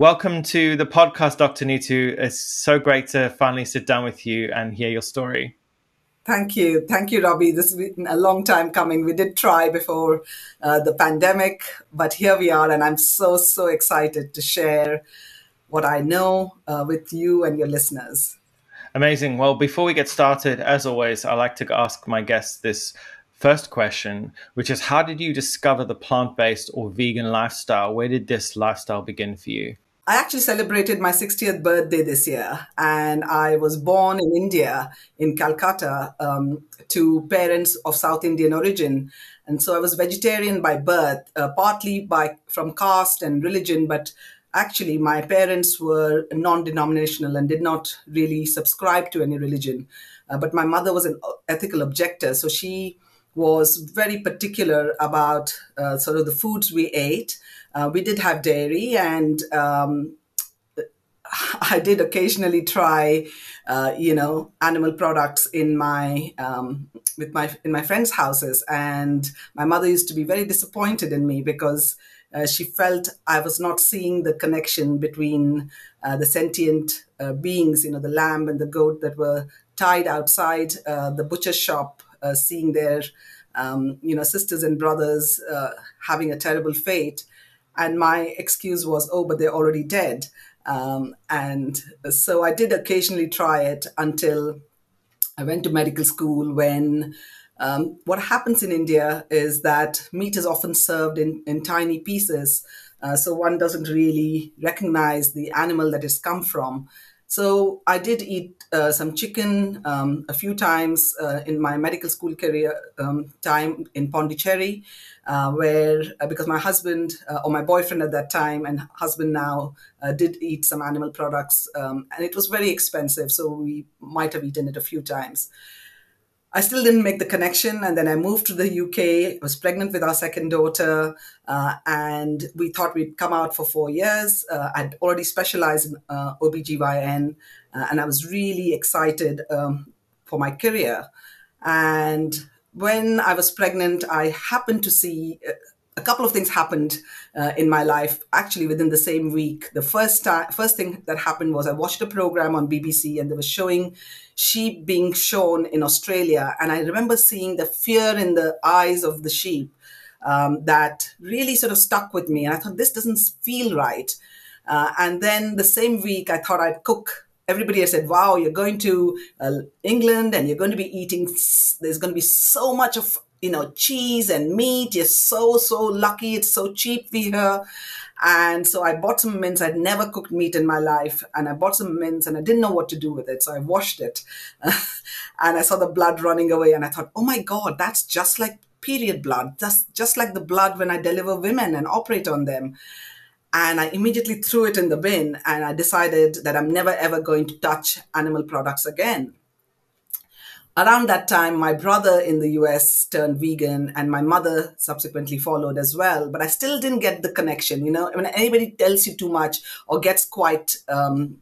Welcome to the podcast, Dr. Nitu. It's so great to finally sit down with you and hear your story. Thank you. Thank you, Robbie. This has been a long time coming. We did try before uh, the pandemic, but here we are, and I'm so, so excited to share what I know uh, with you and your listeners. Amazing. Well, before we get started, as always, I like to ask my guests this first question, which is How did you discover the plant based or vegan lifestyle? Where did this lifestyle begin for you? I actually celebrated my 60th birthday this year, and I was born in India, in Calcutta, um, to parents of South Indian origin. And so I was vegetarian by birth, uh, partly by from caste and religion, but actually my parents were non-denominational and did not really subscribe to any religion. Uh, but my mother was an ethical objector, so she was very particular about uh, sort of the foods we ate uh, we did have dairy, and um, I did occasionally try, uh, you know, animal products in my um, with my in my friends' houses, and my mother used to be very disappointed in me because uh, she felt I was not seeing the connection between uh, the sentient uh, beings, you know, the lamb and the goat that were tied outside uh, the butcher shop, uh, seeing their, um, you know, sisters and brothers having a terrible fate and my excuse was, oh, but they're already dead. Um, and so I did occasionally try it until I went to medical school when um, what happens in India is that meat is often served in, in tiny pieces. Uh, so one doesn't really recognize the animal that it's come from. So I did eat uh, some chicken um, a few times uh, in my medical school career um, time in Pondicherry, uh, where uh, because my husband uh, or my boyfriend at that time and husband now uh, did eat some animal products, um, and it was very expensive, so we might have eaten it a few times. I still didn't make the connection. And then I moved to the UK, I was pregnant with our second daughter, uh, and we thought we'd come out for four years. Uh, I'd already specialized in uh, OBGYN, uh, and I was really excited um, for my career. And when I was pregnant, I happened to see uh, a couple of things happened uh, in my life actually within the same week. The first time, first thing that happened was I watched a program on BBC and they were showing sheep being shown in Australia, and I remember seeing the fear in the eyes of the sheep um, that really sort of stuck with me, and I thought this doesn't feel right. Uh, and then the same week, I thought I'd cook everybody has said, wow, you're going to uh, England and you're going to be eating, there's going to be so much of you know, cheese and meat. You're so, so lucky. It's so cheap here. And so I bought some mince. I'd never cooked meat in my life. And I bought some mince and I didn't know what to do with it. So I washed it. and I saw the blood running away. And I thought, oh my God, that's just like period blood. That's just like the blood when I deliver women and operate on them. And I immediately threw it in the bin. And I decided that I'm never, ever going to touch animal products again around that time, my brother in the US turned vegan and my mother subsequently followed as well. But I still didn't get the connection. You know, when anybody tells you too much or gets quite um,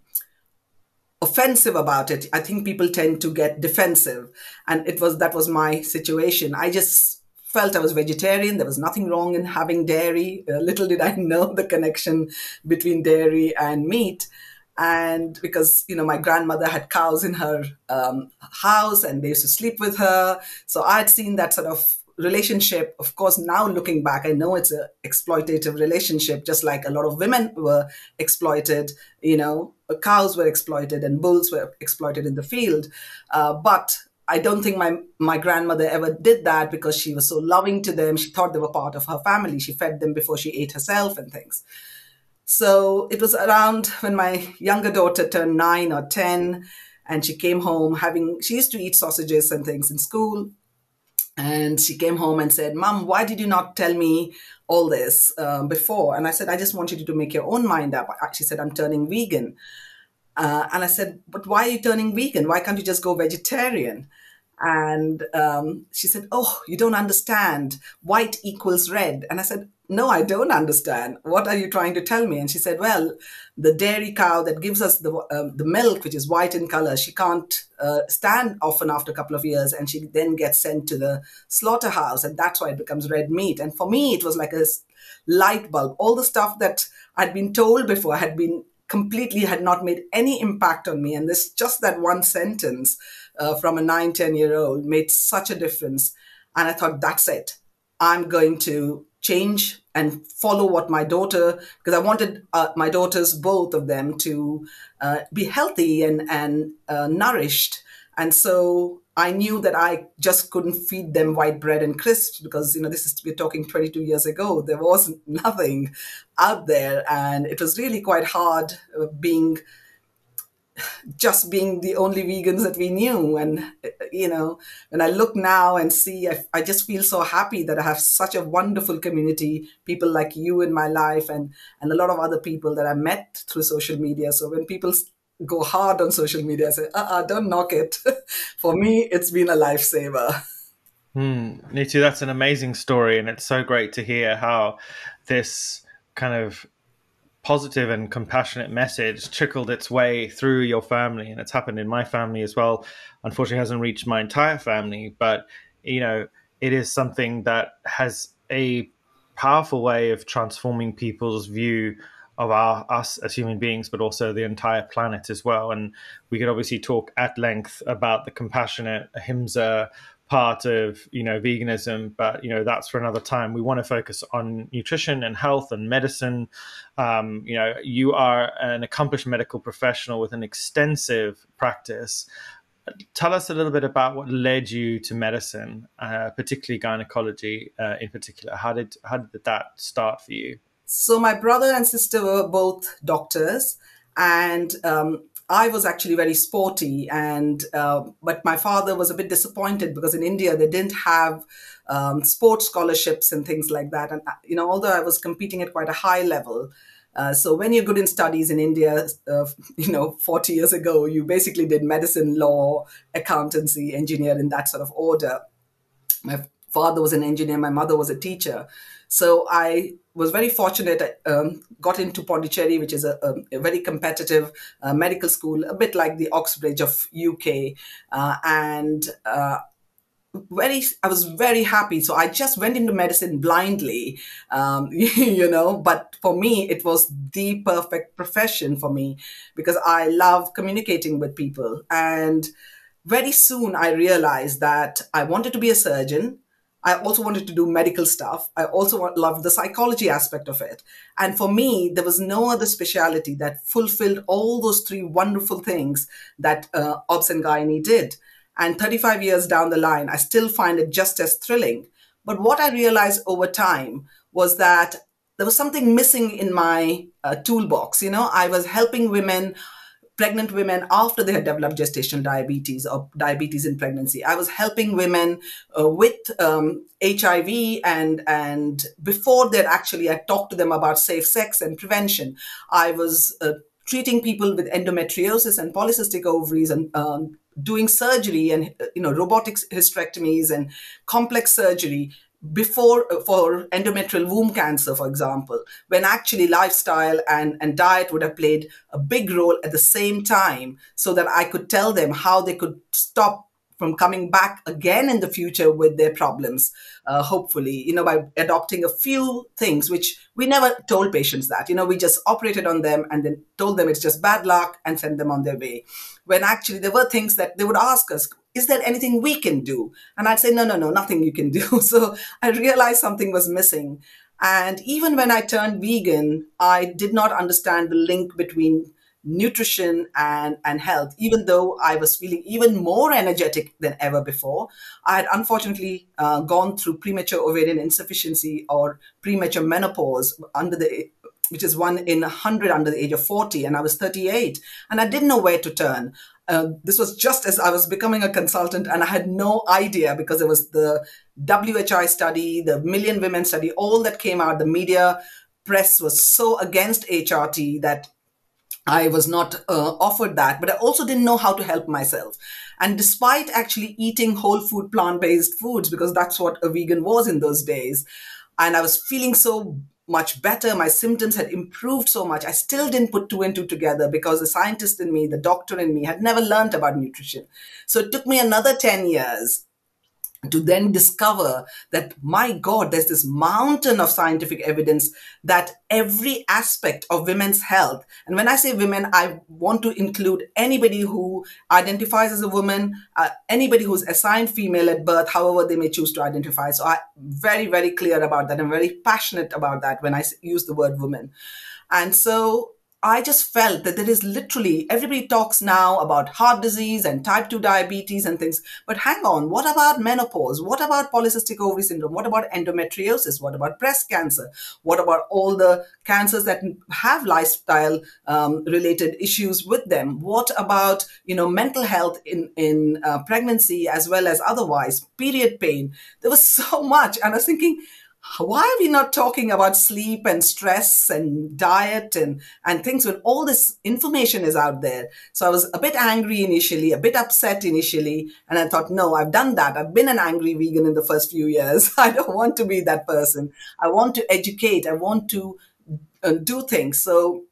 offensive about it, I think people tend to get defensive. And it was that was my situation. I just felt I was vegetarian. There was nothing wrong in having dairy. Uh, little did I know the connection between dairy and meat and because you know my grandmother had cows in her um, house and they used to sleep with her so i had seen that sort of relationship of course now looking back i know it's an exploitative relationship just like a lot of women were exploited you know cows were exploited and bulls were exploited in the field uh, but I don't think my my grandmother ever did that because she was so loving to them. She thought they were part of her family. She fed them before she ate herself and things. So it was around when my younger daughter turned nine or 10, and she came home having, she used to eat sausages and things in school. And she came home and said, Mom, why did you not tell me all this um, before? And I said, I just wanted you to make your own mind up. She said, I'm turning vegan. Uh, and I said, But why are you turning vegan? Why can't you just go vegetarian? And um, she said, Oh, you don't understand. White equals red. And I said, No, I don't understand. What are you trying to tell me? And she said, Well, the dairy cow that gives us the, um, the milk, which is white in color, she can't uh, stand often after a couple of years. And she then gets sent to the slaughterhouse. And that's why it becomes red meat. And for me, it was like a light bulb. All the stuff that I'd been told before had been completely had not made any impact on me. And this just that one sentence uh, from a nine, 10 year old made such a difference. And I thought, that's it. I'm going to change and follow what my daughter, because I wanted uh, my daughters, both of them, to uh, be healthy and, and uh, nourished. And so I knew that I just couldn't feed them white bread and crisps because, you know, this is, we're talking 22 years ago. There was nothing out there. And it was really quite hard uh, being just being the only vegans that we knew. And, you know, when I look now and see, I, I, just feel so happy that I have such a wonderful community, people like you in my life and, and a lot of other people that I met through social media. So when people go hard on social media, I say, uh-uh, don't knock it. For me, it's been a lifesaver. Hmm, Nitu, that's an amazing story. And it's so great to hear how this kind of positive and compassionate message trickled its way through your family and it's happened in my family as well. Unfortunately hasn't reached my entire family but you know it is something that has a powerful way of transforming people's view of our us as human beings but also the entire planet as well. And we could obviously talk at length about the compassionate ahimsa part of you know veganism but you know that's for another time. We want to focus on nutrition and health and medicine. Um, you know you are an accomplished medical professional with an extensive practice. Tell us a little bit about what led you to medicine uh, particularly gynecology uh, in particular. How did how did that start for you? So my brother and sister were both doctors and um, I was actually very sporty, and uh, but my father was a bit disappointed because in India they didn't have um, sports scholarships and things like that. And uh, you know, although I was competing at quite a high level, uh, so when you're good in studies in India, uh, you know, 40 years ago, you basically did medicine, law, accountancy, engineer in that sort of order. My father was an engineer, my mother was a teacher. So I was very fortunate. Um, got into Pondicherry, which is a, a, a very competitive uh, medical school, a bit like the Oxbridge of UK, uh, and uh, very i was very happy. So i just went into medicine blindly um, you know but for me it was the perfect profession for me because i love communicating with people. And very soon i realized that i wanted to be a surgeon I also wanted to do medical stuff. I also loved the psychology aspect of it. And for me, there was no other specialty that fulfilled all those three wonderful things that uh, Obs and Gynae did. And 35 years down the line, I still find it just as thrilling. But what I realized over time was that there was something missing in my uh, toolbox. You know, I was helping women pregnant women after they had developed gestational diabetes or diabetes in pregnancy. I was helping women uh, with um, HIV and and before that actually I talked to them about safe sex and prevention. I was uh, treating people with endometriosis and polycystic ovaries and um, doing surgery and you know robotic hysterectomies and complex surgery before uh, for endometrial womb cancer for example when actually lifestyle and, and diet would have played a big role at the same time so that i could tell them how they could stop from coming back again in the future with their problems uh, hopefully you know by adopting a few things which we never told patients that. You know we just operated on them and then told them it's just bad luck and sent them on their way. When actually there were things that they would ask us is there anything we can do? And I'd say, no, no, no, nothing you can do. So I realized something was missing. And even when I turned vegan, I did not understand the link between nutrition and, and health, even though I was feeling even more energetic than ever before. I had unfortunately uh, gone through premature ovarian insufficiency or premature menopause under the which is one in 100 under the age of 40 and i was 38 and i didn't know where to turn uh, this was just as i was becoming a consultant and i had no idea because it was the whi study the million women study all that came out the media press was so against hrt that I was not uh, offered that, but I also didn't know how to help myself. And despite actually eating whole food, plant based foods, because that's what a vegan was in those days, and I was feeling so much better, my symptoms had improved so much, I still didn't put two and two together because the scientist in me, the doctor in me, had never learned about nutrition. So it took me another 10 years to then discover that my god there's this mountain of scientific evidence that every aspect of women's health and when i say women i want to include anybody who identifies as a woman uh, anybody who's assigned female at birth however they may choose to identify. So i'm very very clear about that i'm very passionate about that when i use the word woman. And so I just felt that there is literally everybody talks now about heart disease and type 2 diabetes and things. But hang on, what about menopause? What about polycystic ovary syndrome? What about endometriosis? What about breast cancer? What about all the cancers that have lifestyle um, related issues with them? What about you know mental health in in uh, pregnancy as well as otherwise? Period pain. There was so much, and I was thinking why are we not talking about sleep and stress and diet and, and things when all this information is out there? So I was a bit angry initially, a bit upset initially. And I thought, no, I've done that. I've been an angry vegan in the first few years. I don't want to be that person. I want to educate. I want to uh, do things. So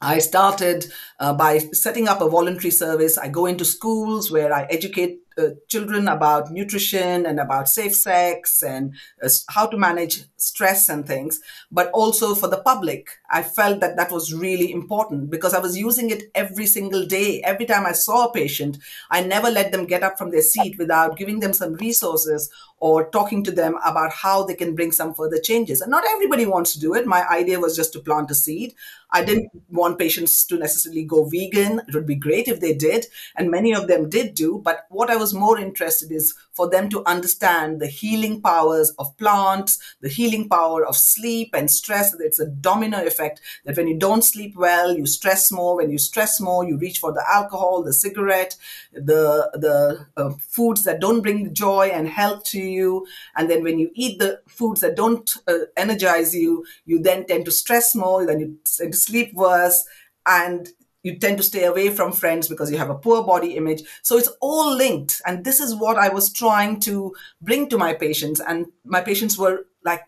I started uh, by setting up a voluntary service. I go into schools where I educate uh, children about nutrition and about safe sex and uh, how to manage stress and things, but also for the public. I felt that that was really important because I was using it every single day. Every time I saw a patient, I never let them get up from their seat without giving them some resources or talking to them about how they can bring some further changes. And not everybody wants to do it. My idea was just to plant a seed. I didn't want patients to necessarily go vegan. It would be great if they did. And many of them did do. But what I was more interested is for them to understand the healing powers of plants, the healing power of sleep and stress. It's a domino effect that when you don't sleep well, you stress more. When you stress more, you reach for the alcohol, the cigarette, the, the uh, foods that don't bring joy and health to you. And then when you eat the foods that don't uh, energize you, you then tend to stress more, then you tend to sleep worse. And you tend to stay away from friends because you have a poor body image. So it's all linked. And this is what I was trying to bring to my patients. And my patients were like,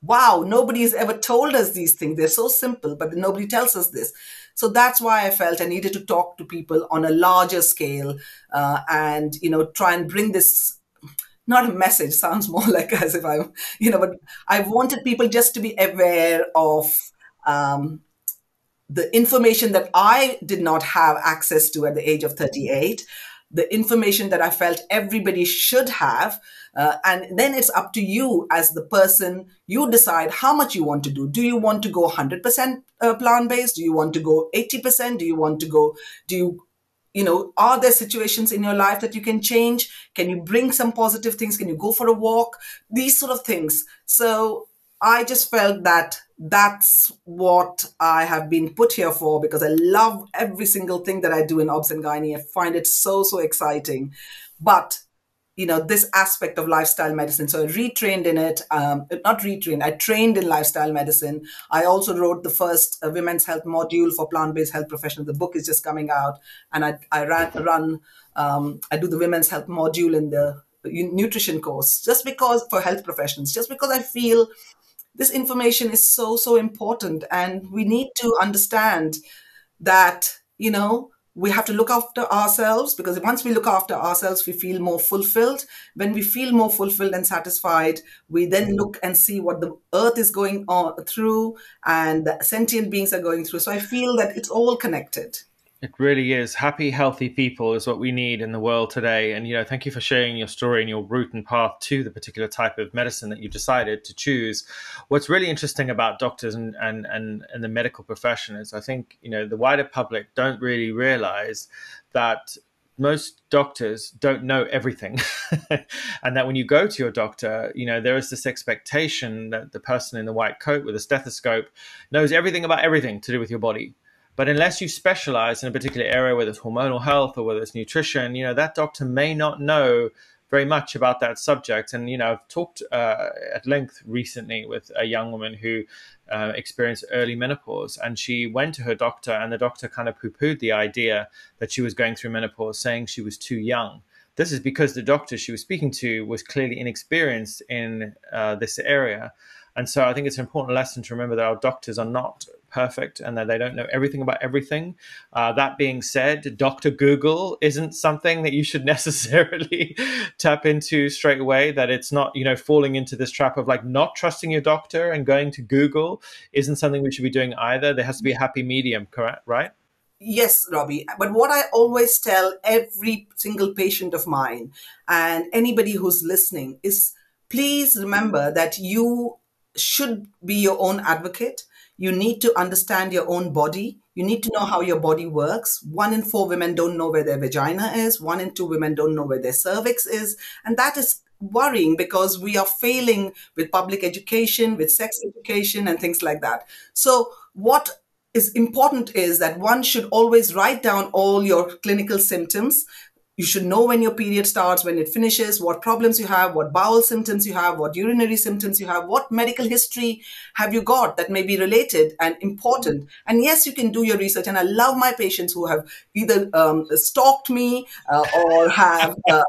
wow, nobody has ever told us these things. They're so simple, but nobody tells us this. So that's why I felt I needed to talk to people on a larger scale uh, and, you know, try and bring this not a message sounds more like as if i'm you know but i wanted people just to be aware of um, the information that I did not have access to at the age of 38, the information that I felt everybody should have. Uh, and then it's up to you as the person, you decide how much you want to do. Do you want to go 100% uh, plant based? Do you want to go 80%? Do you want to go, do you, you know, are there situations in your life that you can change? Can you bring some positive things? Can you go for a walk? These sort of things. So I just felt that that's what I have been put here for because I love every single thing that I do in Obs and Gynae. I find it so, so exciting. But you know this aspect of lifestyle medicine so i retrained in it um, not retrained i trained in lifestyle medicine i also wrote the first uh, women's health module for plant-based health professionals the book is just coming out and i, I ran, run um, i do the women's health module in the nutrition course just because for health professionals just because i feel this information is so so important and we need to understand that you know we have to look after ourselves because once we look after ourselves we feel more fulfilled. When we feel more fulfilled and satisfied we then look and see what the earth is going on through and the sentient beings are going through. So i feel that it's all connected it really is. Happy, healthy people is what we need in the world today. And, you know, thank you for sharing your story and your route and path to the particular type of medicine that you decided to choose. What's really interesting about doctors and, and, and, and the medical profession is I think, you know, the wider public don't really realize that most doctors don't know everything and that when you go to your doctor you know there is this expectation that the person in the white coat with a stethoscope knows everything about everything to do with your body but unless you specialize in a particular area, whether it's hormonal health or whether it's nutrition, you know, that doctor may not know very much about that subject. And, you know, I've talked uh, at length recently with a young woman who uh, experienced early menopause. And she went to her doctor, and the doctor kind of poo pooed the idea that she was going through menopause, saying she was too young. This is because the doctor she was speaking to was clearly inexperienced in uh, this area. And so I think it's an important lesson to remember that our doctors are not perfect and that they don't know everything about everything. Uh, that being said, Dr. Google isn't something that you should necessarily tap into straight away. That it's not, you know, falling into this trap of like not trusting your doctor and going to Google isn't something we should be doing either. There has to be a happy medium, correct? Right? Yes, Robbie. But what I always tell every single patient of mine and anybody who's listening is please remember that you should be your own advocate you need to understand your own body. You need to know how your body works. One in four women don't know where their vagina is. One in two women don't know where their cervix is. And that is worrying because we are failing with public education, with sex education, and things like that. So, what is important is that one should always write down all your clinical symptoms you should know when your period starts, when it finishes, what problems you have, what bowel symptoms you have, what urinary symptoms you have, what medical history have you got that may be related and important. And yes, you can do your research. And I love my patients who have either um, stalked me uh, or have uh,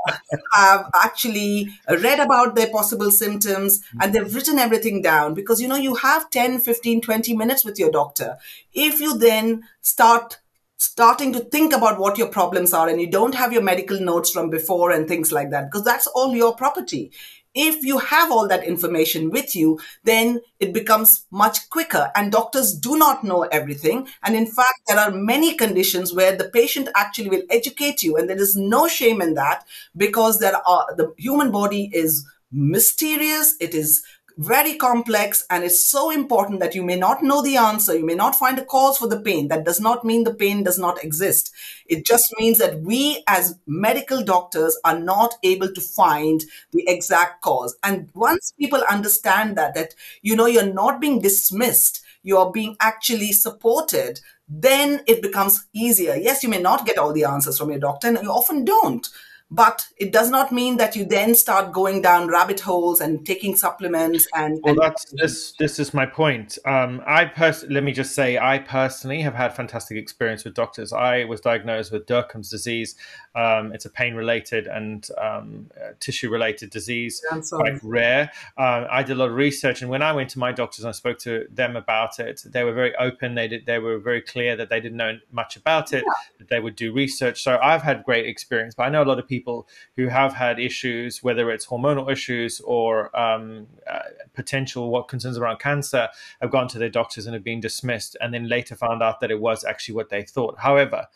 have actually read about their possible symptoms and they've written everything down because you know you have 10, 15, 20 minutes with your doctor. If you then start starting to think about what your problems are and you don't have your medical notes from before and things like that because that's all your property. If you have all that information with you then it becomes much quicker and doctors do not know everything. And in fact there are many conditions where the patient actually will educate you and there is no shame in that because there are the human body is mysterious. It is very complex and it's so important that you may not know the answer. You may not find a cause for the pain. That does not mean the pain does not exist. It just means that we as medical doctors are not able to find the exact cause. And once people understand that, that, you know, you're not being dismissed, you're being actually supported, then it becomes easier. Yes, you may not get all the answers from your doctor and you often don't. But it does not mean that you then start going down rabbit holes and taking supplements and. Well, and- that's this. This is my point. Um, I pers- let me just say, I personally have had fantastic experience with doctors. I was diagnosed with Dercum's disease. Um, it's a pain-related and um, uh, tissue-related disease, quite rare. Uh, I did a lot of research, and when I went to my doctors and I spoke to them about it, they were very open. They did. They were very clear that they didn't know much about it. Yeah. That they would do research. So I've had great experience, but I know a lot of people people who have had issues, whether it's hormonal issues or um, uh, potential what concerns around cancer, have gone to their doctors and have been dismissed, and then later found out that it was actually what they thought. However,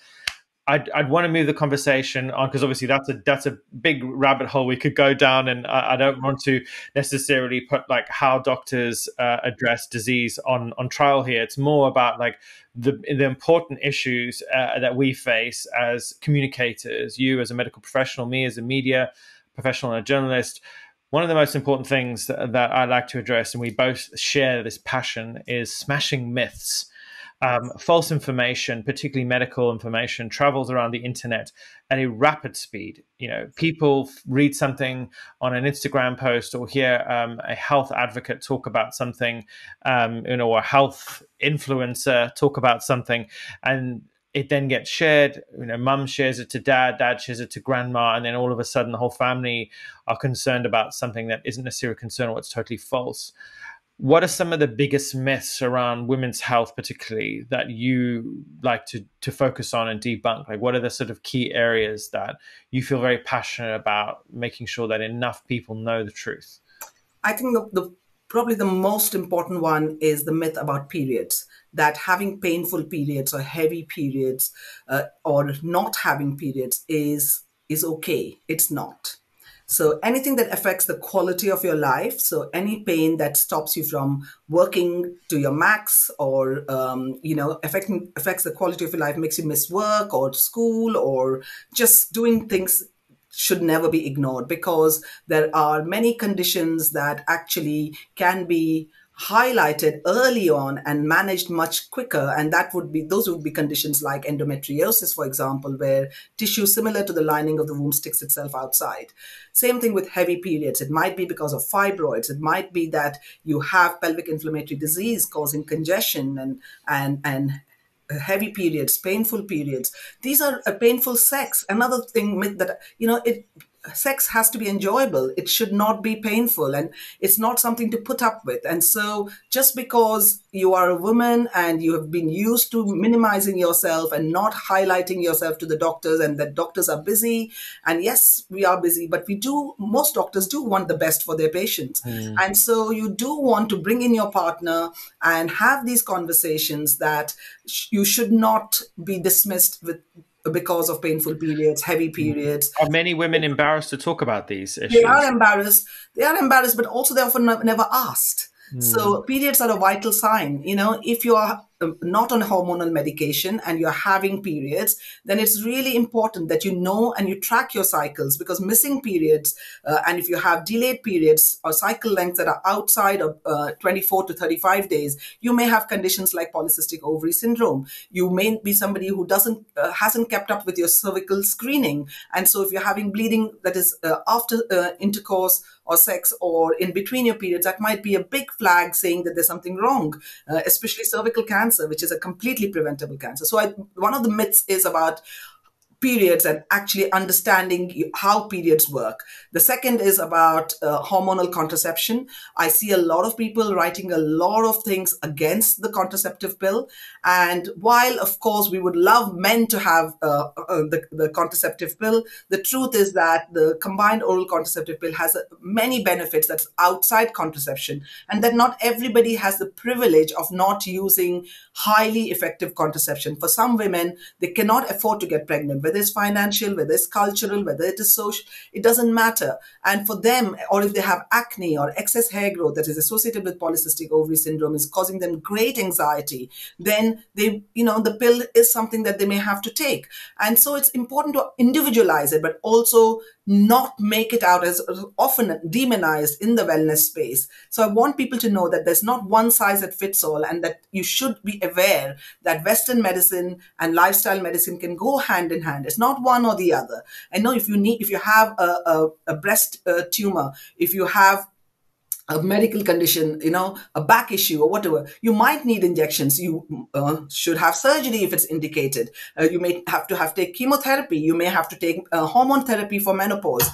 I'd, I'd want to move the conversation on because obviously that's a that's a big rabbit hole we could go down, and I, I don't want to necessarily put like how doctors uh, address disease on on trial here. It's more about like the the important issues uh, that we face as communicators. You as a medical professional, me as a media professional and a journalist. One of the most important things that, that I like to address, and we both share this passion, is smashing myths um, false information, particularly medical information, travels around the internet at a rapid speed. You know, people read something on an Instagram post or hear um, a health advocate talk about something, um, you know, or a health influencer talk about something, and it then gets shared. You know, mum shares it to dad, dad shares it to grandma, and then all of a sudden the whole family are concerned about something that isn't necessarily a concern or it's totally false what are some of the biggest myths around women's health particularly that you like to to focus on and debunk? Like what are the sort of key areas that you feel very passionate about making sure that enough people know the truth? I think the, the probably the most important one is the myth about periods that having painful periods or heavy periods uh, or not having periods is is okay. It's not so anything that affects the quality of your life, so any pain that stops you from working to your max, or um, you know affecting affects the quality of your life, makes you miss work or school, or just doing things should never be ignored because there are many conditions that actually can be highlighted early on and managed much quicker. And that would be those would be conditions like endometriosis for example where tissue similar to the lining of the womb sticks itself outside. Same thing with heavy periods. It might be because of fibroids. It might be that you have pelvic inflammatory disease causing congestion and and and heavy periods painful periods. These are a painful sex. Another thing that you know it sex has to be enjoyable. It should not be painful and it's not something to put up with. And so just because you are a woman and you have been used to minimizing yourself and not highlighting yourself to the doctors and that doctors are busy and yes we are busy but we do most doctors do want the best for their patients mm. and so you do want to bring in your partner and have these conversations that sh- you should not be dismissed with because of painful periods, heavy periods. Are many women embarrassed to talk about these issues? They are embarrassed. They are embarrassed, but also they're often never asked. Mm. So periods are a vital sign. You know, if you are not on hormonal medication and you're having periods, then it's really important that you know and you track your cycles because missing periods uh, and if you have delayed periods or cycle lengths that are outside of uh, 24 to 35 days, you may have conditions like polycystic ovary syndrome. You may be somebody who doesn't uh, hasn't kept up with your cervical screening, and so if you're having bleeding that is uh, after uh, intercourse or sex or in between your periods, that might be a big flag saying that there's something wrong, uh, especially cervical cancer, which is a completely preventable cancer. So I, one of the myths is about periods and actually understanding how periods work. The second is about uh, hormonal contraception. I see a lot of people writing a lot of things against the contraceptive pill. And while, of course, we would love men to have uh, uh, the, the, contraceptive pill, the truth is that the combined oral contraceptive pill has uh, many benefits that's outside contraception, and that not everybody has the privilege of not using highly effective contraception. For some women, they cannot afford to get pregnant whether it's financial, whether it's cultural, whether it is social, it doesn't matter. And for them, or if they have acne or excess hair growth that is associated with polycystic ovary syndrome is causing them great anxiety, then they, you know, the pill is something that they may have to take. And so it's important to individualize it, but also not make it out as often demonized in the wellness space. So I want people to know that there's not one size that fits all and that you should be aware that Western medicine and lifestyle medicine can go hand in hand. It's not one or the other. I know if you need, if you have a, a, a breast uh, tumor, if you have a medical condition, you know, a back issue or whatever, you might need injections. You uh, should have surgery if it's indicated. Uh, you may have to have take chemotherapy. You may have to take uh, hormone therapy for menopause.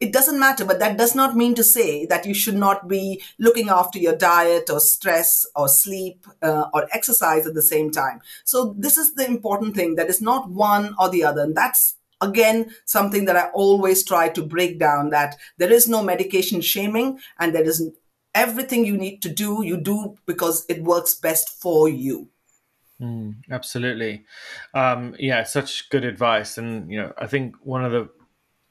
It doesn't matter, but that does not mean to say that you should not be looking after your diet or stress or sleep uh, or exercise at the same time. So this is the important thing that is not one or the other. And that's again something that i always try to break down that there is no medication shaming and there is everything you need to do you do because it works best for you. Mm, absolutely. Um, yeah such good advice. And you know i think one of the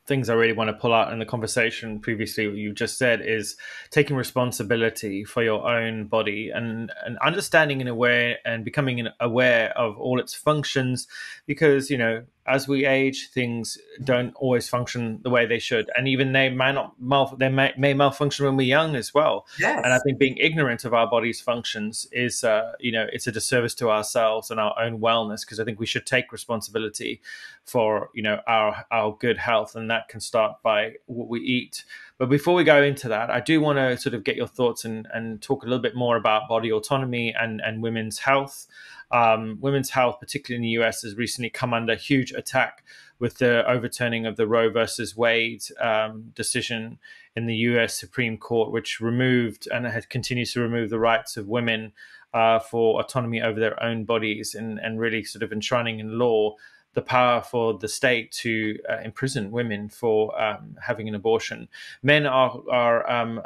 things I really want to pull out in the conversation previously you just said is taking responsibility for your own body and, and understanding in a way and becoming aware of all its functions because you know as we age, things don't always function the way they should, and even they may not mal- they may, may malfunction when we're young as well. Yes. And I think being ignorant of our body's functions is, uh, you know, it's a disservice to ourselves and our own wellness because I think we should take responsibility for you know our our good health, and that can start by what we eat. But before we go into that, I do want to sort of get your thoughts and, and talk a little bit more about body autonomy and, and women's health. Um, women's health, particularly in the US, has recently come under huge attack with the overturning of the Roe versus Wade um, decision in the US Supreme Court, which removed and has continues to remove the rights of women uh, for autonomy over their own bodies and, and really sort of enshrining in law the power for the state to uh, imprison women for um, having an abortion. Men are are um,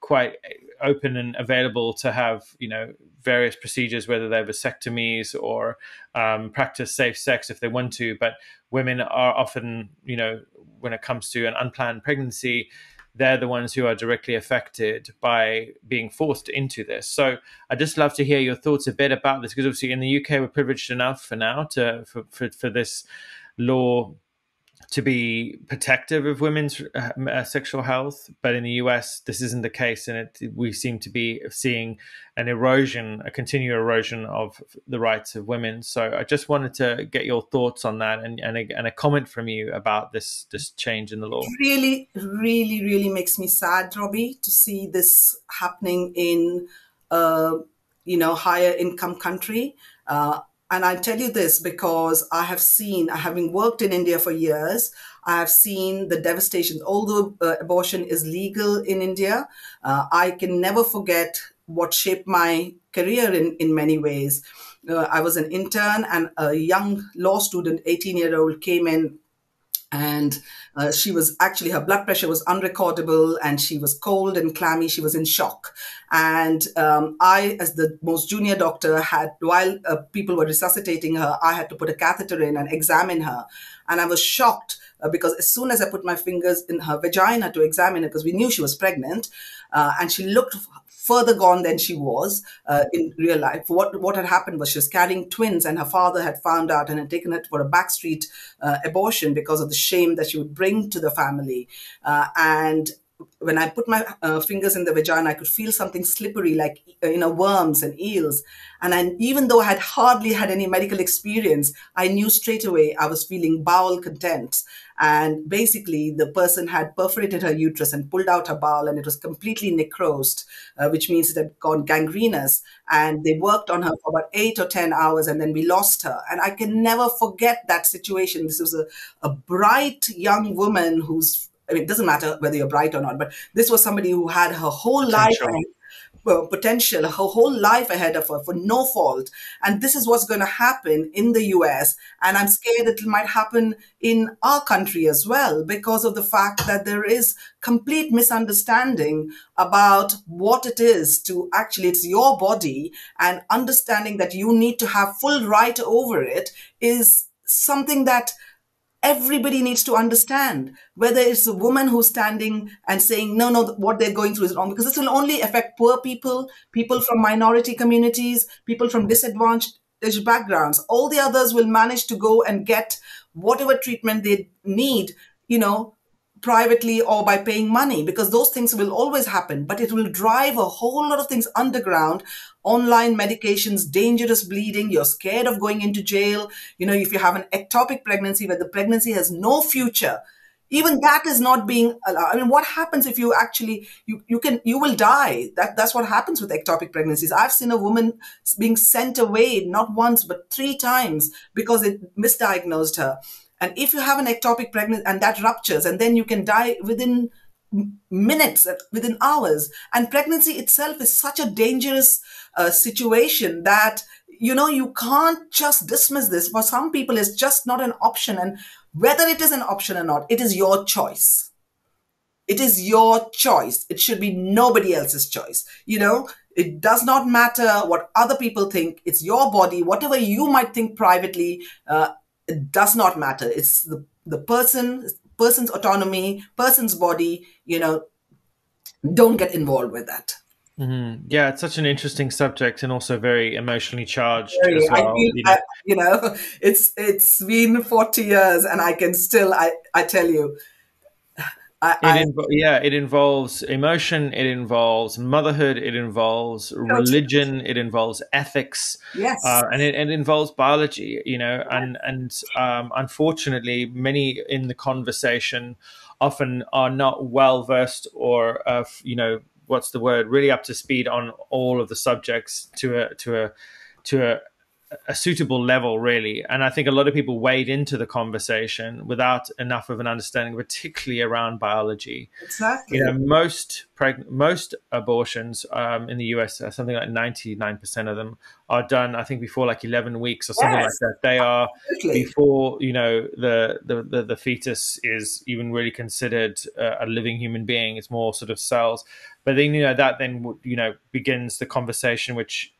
quite open and available to have you know various procedures, whether they're vasectomies or um, practice safe sex if they want to. But women are often you know when it comes to an unplanned pregnancy, they're the ones who are directly affected by being forced into this. So I'd just love to hear your thoughts a bit about this because obviously in the UK we're privileged enough for now to for, for, for this law to be protective of women's uh, uh sexual health, but in the US, this isn't the case, and it, we seem to be seeing an erosion, a continual erosion of the rights of women. So I just wanted to get your thoughts on that and, and, a, and a comment from you about this this change in the law. Really, really, really makes me sad, Robbie, to see this happening in a you know higher income country. Uh, and I tell you this because I have seen, having worked in India for years, I have seen the devastation. Although uh, abortion is legal in India, uh, I can never forget what shaped my career in, in many ways. Uh, I was an intern, and a young law student, 18 year old, came in and uh, she was actually her blood pressure was unrecordable and she was cold and clammy. She was in shock. And um, i as the most junior doctor had while uh, people were resuscitating her i had to put a catheter in and examine her. And i was shocked uh, because as soon as i put my fingers in her vagina to examine her because we knew she was pregnant uh, and she looked further gone than she was uh, in real life. What what had happened was she was carrying twins, and her father had found out and had taken her for a backstreet uh, abortion because of the shame that she would bring to the family. Uh, and when I put my uh, fingers in the vagina, I could feel something slippery, like uh, you know worms and eels. And I, even though I had hardly had any medical experience, I knew straight away I was feeling bowel contents. And basically, the person had perforated her uterus and pulled out her bowel, and it was completely necrosed, uh, which means it had gone gangrenous. And they worked on her for about eight or 10 hours, and then we lost her. And I can never forget that situation. This was a, a bright young woman who's I mean, it doesn't matter whether you're bright or not, but this was somebody who had her whole Potential. life Uh, potential, her whole life ahead of her for no fault. And this is what's going to happen in the US. And I'm scared that it might happen in our country as well because of the fact that there is complete misunderstanding about what it is to actually, it's your body and understanding that you need to have full right over it is something that everybody needs to understand whether it's a woman who's standing and saying no no what they're going through is wrong because this will only affect poor people people from minority communities people from disadvantaged backgrounds. All the others will manage to go and get whatever treatment they need you know privately or by paying money because those things will always happen. But it will drive a whole lot of things underground online medications dangerous bleeding you're scared of going into jail you know if you have an ectopic pregnancy where the pregnancy has no future even that is not being allowed. I mean, what happens if you actually you you can you will die? That that's what happens with ectopic pregnancies. I've seen a woman being sent away not once but three times because it misdiagnosed her. And if you have an ectopic pregnancy and that ruptures, and then you can die within minutes, within hours. And pregnancy itself is such a dangerous uh, situation that you know you can't just dismiss this. For some people, it's just not an option. And whether it is an option or not, it is your choice. It is your choice. It should be nobody else's choice. You know, it does not matter what other people think. It's your body. Whatever you might think privately, uh, it does not matter. It's the, the person, person's autonomy, person's body, you know, don't get involved with that. Mm-hmm. Yeah, it's such an interesting subject and also very emotionally charged very, as well. Feel, you, know? I, you know, it's it's been forty years, and I can still, I I tell you, I, it invo- yeah, it involves emotion, it involves motherhood, it involves religion, it involves ethics, yes, uh, and it, it, involves biology. You know, and and um, unfortunately, many in the conversation often are not well versed or uh, you know what's the word really up to speed on all of the subjects to a to a to a a suitable level, really. And I think a lot of people wade into the conversation without enough of an understanding, particularly around biology. Exactly. You know, most preg- most abortions um, in the US, uh, something like ninety nine percent of them are done. I think before like eleven weeks or something yes. like that. They are Absolutely. before you know the, the, the the fetus is even really considered uh, a living human being. It's more sort of cells. But then you know that then you know begins the conversation, which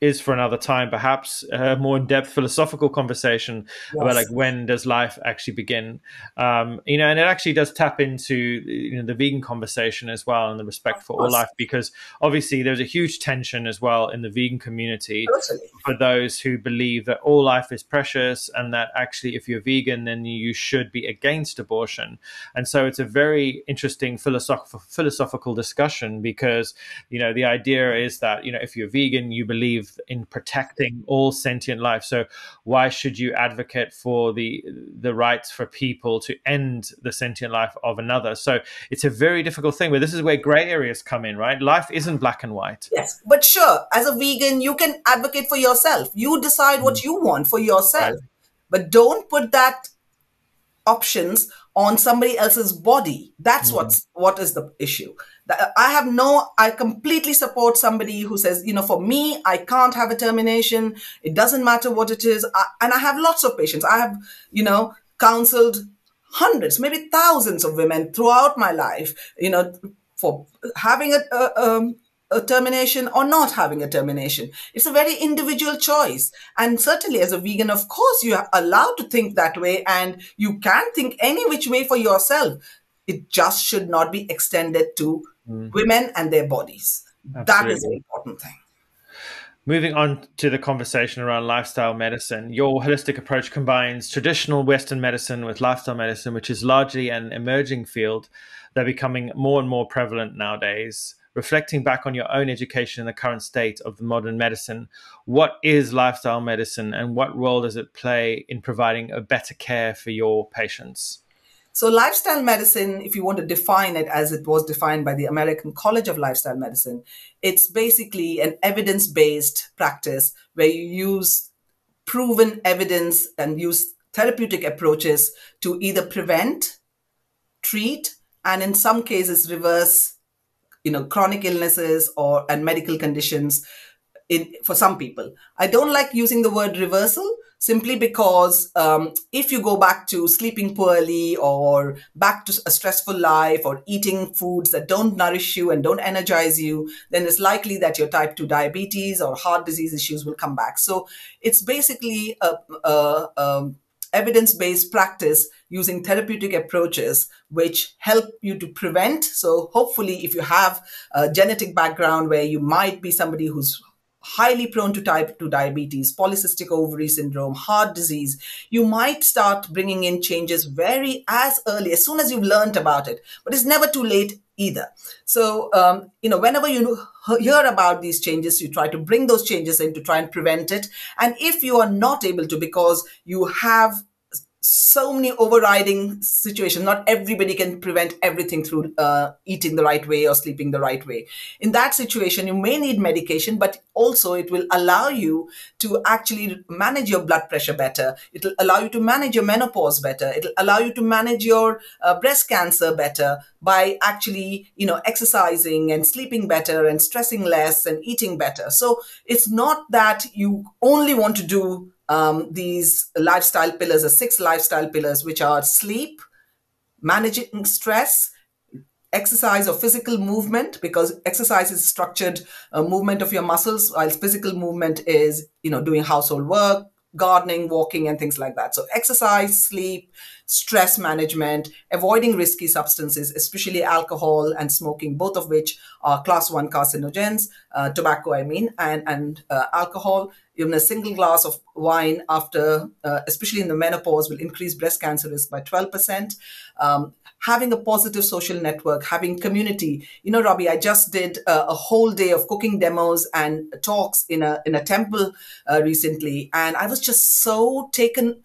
is for another time, perhaps a more in-depth philosophical conversation yes. about like when does life actually begin, um, you know, and it actually does tap into you know the vegan conversation as well and the respect for all life because obviously there's a huge tension as well in the vegan community totally. for those who believe that all life is precious and that actually if you're vegan then you should be against abortion, and so it's a very interesting philosophical philosophical discussion because you know the idea is that you know if you're vegan you believe in protecting all sentient life. So why should you advocate for the the rights for people to end the sentient life of another? So it's a very difficult thing. But this is where gray areas come in, right? Life isn't black and white. Yes, but sure, as a vegan, you can advocate for yourself. You decide what mm. you want for yourself, right. but don't put that options on somebody else's body. That's mm. what's what is the issue. I have no, I completely support somebody who says, you know, for me, I can't have a termination. It doesn't matter what it is. I, and I have lots of patients. I have, you know, counseled hundreds, maybe thousands of women throughout my life, you know, for having a, a, um, a termination or not having a termination. It's a very individual choice. And certainly as a vegan, of course, you are allowed to think that way and you can think any which way for yourself. It just should not be extended to mm. women and their bodies. Absolutely. That is an important thing. Moving on to the conversation around lifestyle medicine, your holistic approach combines traditional Western medicine with lifestyle medicine, which is largely an emerging field. They're becoming more and more prevalent nowadays. Reflecting back on your own education and the current state of the modern medicine, what is lifestyle medicine and what role does it play in providing a better care for your patients? So, lifestyle medicine, if you want to define it as it was defined by the American College of Lifestyle Medicine, it's basically an evidence based practice where you use proven evidence and use therapeutic approaches to either prevent, treat, and in some cases reverse you know chronic illnesses or and medical conditions in for some people. I don't like using the word reversal simply because um, if you go back to sleeping poorly or back to a stressful life or eating foods that don't nourish you and don't energize you, then it's likely that your type 2 diabetes or heart disease issues will come back. So it's basically a, a, a evidence based practice using therapeutic approaches which help you to prevent. So, hopefully, if you have a genetic background where you might be somebody who's highly prone to type 2 diabetes, polycystic ovary syndrome, heart disease, you might start bringing in changes very as early, as soon as you've learned about it. But it's never too late either. So, um, you know, whenever you hear about these changes, you try to bring those changes in to try and prevent it. And if you are not able to, because you have so many overriding situations. Not everybody can prevent everything through uh, eating the right way or sleeping the right way. In that situation, you may need medication, but also it will allow you to actually manage your blood pressure better. It will allow you to manage your menopause better. It will allow you to manage your uh, breast cancer better by actually, you know, exercising and sleeping better and stressing less and eating better. So it's not that you only want to do um, these lifestyle pillars, are six lifestyle pillars, which are sleep, managing stress, exercise or physical movement because exercise is structured uh, movement of your muscles while physical movement is you know doing household work gardening walking and things like that. So exercise sleep stress management avoiding risky substances especially alcohol and smoking both of which are class 1 carcinogens uh, tobacco i mean and and uh, alcohol even a single glass of wine after, uh, especially in the menopause, will increase breast cancer risk by 12%. Um, having a positive social network, having community. You know, Robbie, I just did a, a whole day of cooking demos and talks in a in a temple uh, recently, and I was just so taken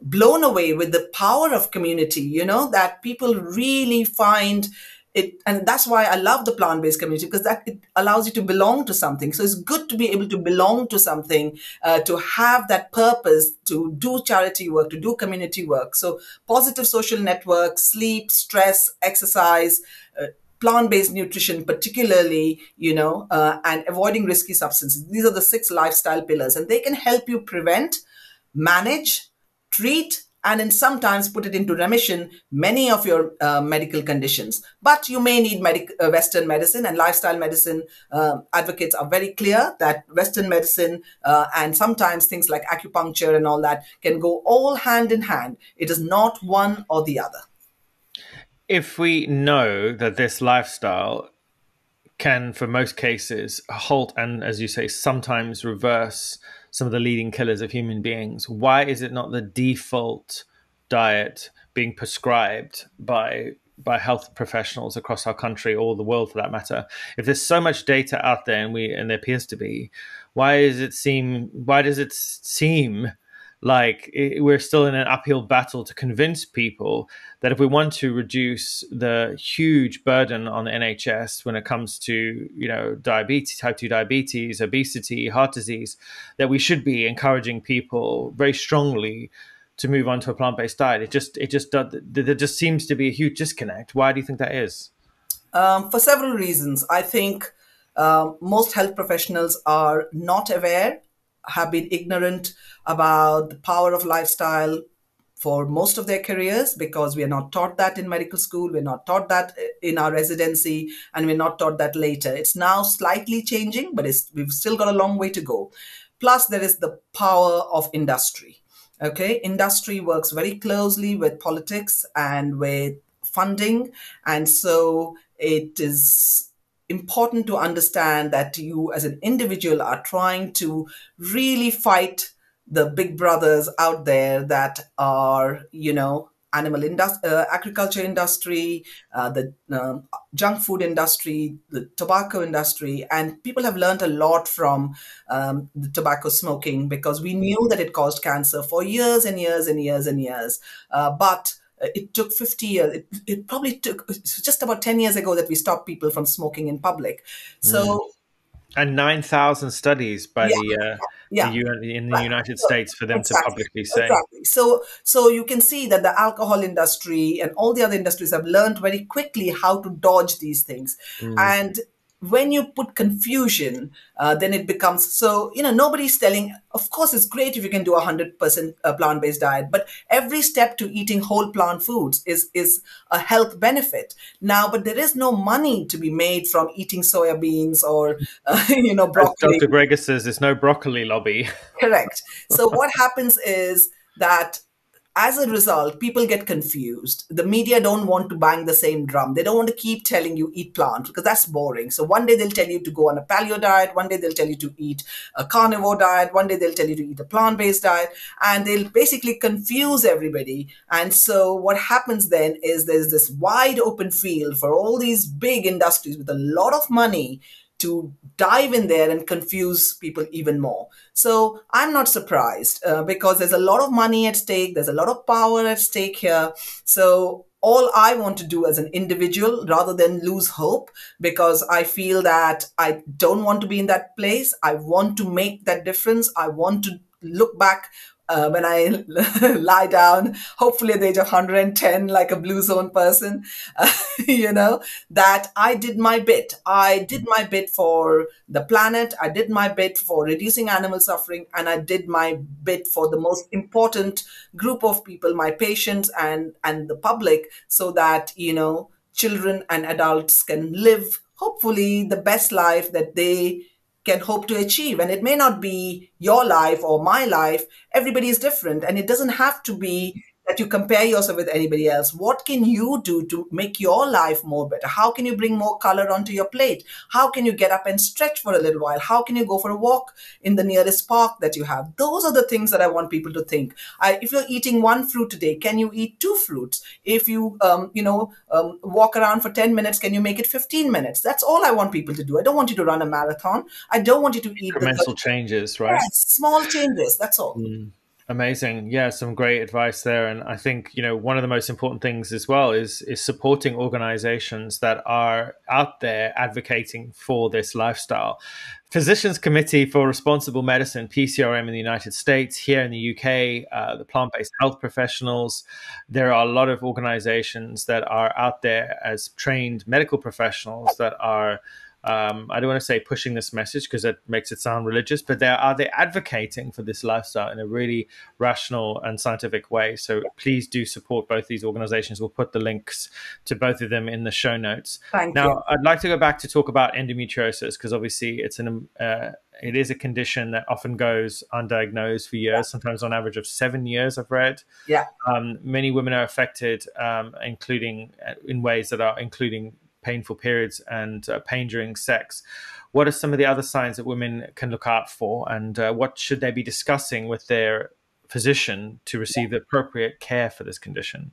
blown away with the power of community you know that people really find it and that's why i love the plant-based community because that it allows you to belong to something. So it's good to be able to belong to something uh, to have that purpose to do charity work to do community work. So positive social network sleep stress exercise uh, plant-based nutrition particularly you know uh, and avoiding risky substances. These are the six lifestyle pillars and they can help you prevent manage treat and then sometimes put it into remission many of your uh, medical conditions. But you may need medic- uh, Western medicine and lifestyle medicine. Uh, advocates are very clear that Western medicine uh, and sometimes things like acupuncture and all that can go all hand in hand. It is not one or the other. If we know that this lifestyle can, for most cases, halt and, as you say, sometimes reverse some of the leading killers of human beings. Why is it not the default diet being prescribed by by health professionals across our country or the world for that matter? If there's so much data out there and we and there appears to be, why does it seem why does it seem like it, we're still in an uphill battle to convince people that if we want to reduce the huge burden on the NHS when it comes to you know diabetes, type two diabetes, obesity, heart disease, that we should be encouraging people very strongly to move on to a plant based diet. It just it just does, there just seems to be a huge disconnect. Why do you think that is? Um, for several reasons, I think. Uh, most health professionals are not aware have been ignorant about the power of lifestyle for most of their careers because we are not taught that in medical school, we're not taught that in our residency, and we're not taught that later. It's now slightly changing, but we've still got a long way to go. Plus, there is the power of industry. Okay, industry works very closely with politics and with funding, and so it is important to understand that you as an individual are trying to really fight the big brothers out there that are you know animal industry, uh, agriculture industry, uh, the uh, junk food industry, the tobacco industry, and people have learned a lot from um, the tobacco smoking because we knew that it caused cancer for years and years and years and years. Uh, but uh, it took 50 years. It, it probably took just about 10 years ago that we stopped people from smoking in public. So, mm. and 9,000 studies by yeah, the, uh, yeah. the in the right. United so, States for them exactly, to publicly say. Exactly. So, so you can see that the alcohol industry and all the other industries have learned very quickly how to dodge these things. Mm. And when you put confusion, uh, then it becomes so, you know, nobody's telling, of course, it's great if you can do a 100% uh, plant based diet, but every step to eating whole plant foods is, is a health benefit. Now, but there is no money to be made from eating soya beans or, uh, you know, broccoli. As Dr. Greger says, there's no broccoli lobby. Correct. So what happens is that as a result, people get confused. The media don't want to bang the same drum. They don't want to keep telling you eat plant because that's boring. So one day they'll tell you to go on a paleo diet, one day they'll tell you to eat a carnivore diet, one day they'll tell you to eat a plant based diet, and they'll basically confuse everybody. And so what happens then is there's this wide open field for all these big industries with a lot of money to dive in there and confuse people even more. So I'm not surprised uh, because there's a lot of money at stake, there's a lot of power at stake here. So all I want to do as an individual rather than lose hope because I feel that I don't want to be in that place. I want to make that difference. I want to look back uh, when I lie down, hopefully at the age of 110, like a blue zone person, uh, you know, that I did my bit. I did my bit for the planet. I did my bit for reducing animal suffering. And I did my bit for the most important group of people, my patients and, and the public, so that, you know, children and adults can live, hopefully, the best life that they can hope to achieve. And it may not be your life or my life. Everybody is different. And it doesn't have to be that you compare yourself with anybody else. What can you do to make your life more better? How can you bring more color onto your plate? How can you get up and stretch for a little while? How can you go for a walk in the nearest park that you have? Those are the things that I want people to think. I, if you're eating one fruit today, can you eat two fruits? If you, um, you know, um, walk around for 10 minutes, can you make it 15 minutes? That's all I want people to do. I don't want you to run a marathon. I don't want you to eat incremental changes, right? Yes, small changes. That's all. Mm. Amazing. Yeah, some great advice there. And I think, you know, one of the most important things as well is is supporting organizations that are out there advocating for this lifestyle. Physicians Committee for Responsible Medicine, PCRM in the United States, here in the UK, uh, the plant based health professionals. There are a lot of organizations that are out there as trained medical professionals that are um, I don't want to say pushing this message because it makes it sound religious, but they are they advocating for this lifestyle in a really rational and scientific way. So please do support both these organizations. We'll put the links to both of them in the show notes. Thank now, you. I'd like to go back to talk about endometriosis because obviously it's an uh, it is a condition that often goes undiagnosed for years, sometimes on average of seven years. I've read. Yeah. Um, many women are affected, um, including uh, in ways that are including painful periods and uh, pain during sex. What are some of the other signs that women can look out for, and uh, what should they be discussing with their physician to receive the appropriate care for this condition?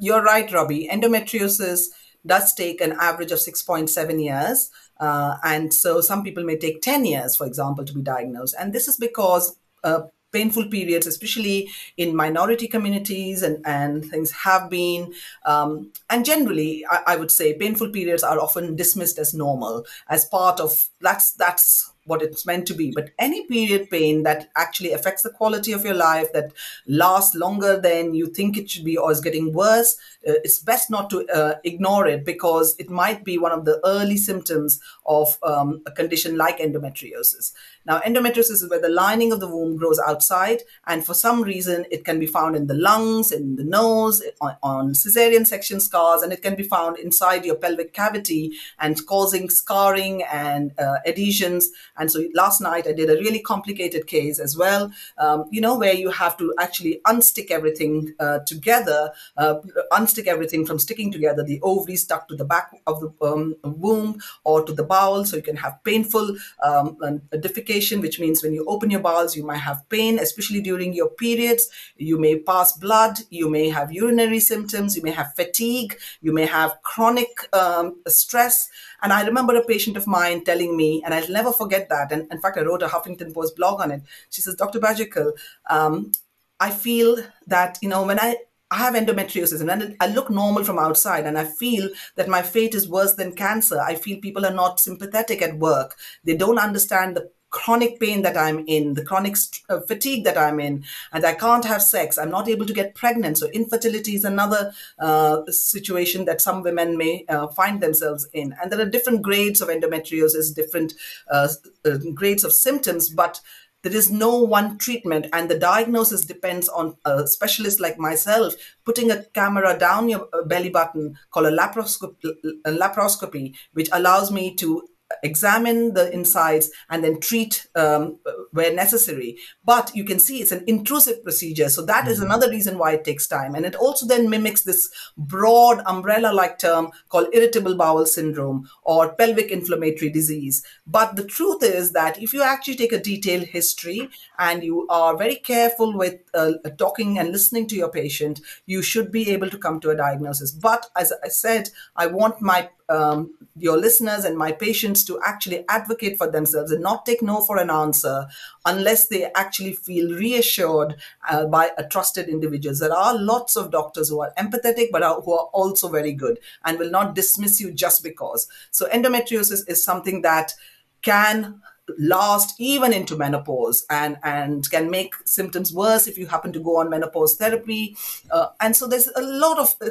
You're right, Robbie. Endometriosis does take an average of 6.7 years. Uh, and so some people may take 10 years, for example, to be diagnosed. And this is because uh, painful periods, especially in minority communities and, and things have been. Um, and generally, I, I, would say painful periods are often dismissed as normal, as part of that's that's what it's meant to be. But any period pain that actually affects the quality of your life, that lasts longer than you think it should be, or is getting worse, uh, it's best not to uh, ignore it because it might be one of the early symptoms of um, a condition like endometriosis. Now, endometriosis is where the lining of the womb grows outside, and for some reason, it can be found in the lungs, in the nose, on, on cesarean section scars, and it can be found inside your pelvic cavity and causing scarring and uh, adhesions and so last night I did a really complicated case as well, um, you know, where you have to actually unstick everything uh, together, uh, unstick everything from sticking together, the ovary stuck to the back of the um, womb or to the bowel. So you can have painful um, defecation, which means when you open your bowels, you might have pain, especially during your periods. You may pass blood, you may have urinary symptoms, you may have fatigue, you may have chronic um, stress. And I remember a patient of mine telling me, and I'll never forget that. And in fact, I wrote a Huffington Post blog on it. She says, Dr. Bajekal, um, I feel that, you know, when I, I have endometriosis and I look normal from outside and I feel that my fate is worse than cancer. I feel people are not sympathetic at work. They don't understand the chronic pain that I'm in, the chronic uh, fatigue that I'm in, and I can't have sex. I'm not able to get pregnant. So, infertility is another uh, situation that some women may uh, find themselves in. And there are different grades of endometriosis, different uh, uh, grades of symptoms, but there is no one treatment, and the diagnosis depends on a specialist like myself putting a camera down your uh, belly button called a laparoscopy which allows me to examine the insides and then treat um, where necessary. But you can see it's an intrusive procedure. So that mm-hmm. is another reason why it takes time. And it also then mimics this broad umbrella like term called irritable bowel syndrome or pelvic inflammatory disease. But the truth is that if you actually take a detailed history and you are very careful with uh, talking and listening to your patient, you should be able to come to a diagnosis. But as I said, I want my um, your listeners and my patients to actually advocate for themselves and not take no for an answer unless they actually feel reassured uh, by a trusted individual. There are lots of doctors who are empathetic but are, who are also very good and will not dismiss you just because. So endometriosis is something that can last even into menopause and and can make symptoms worse if you happen to go on menopause therapy uh, and so there's a lot of uh,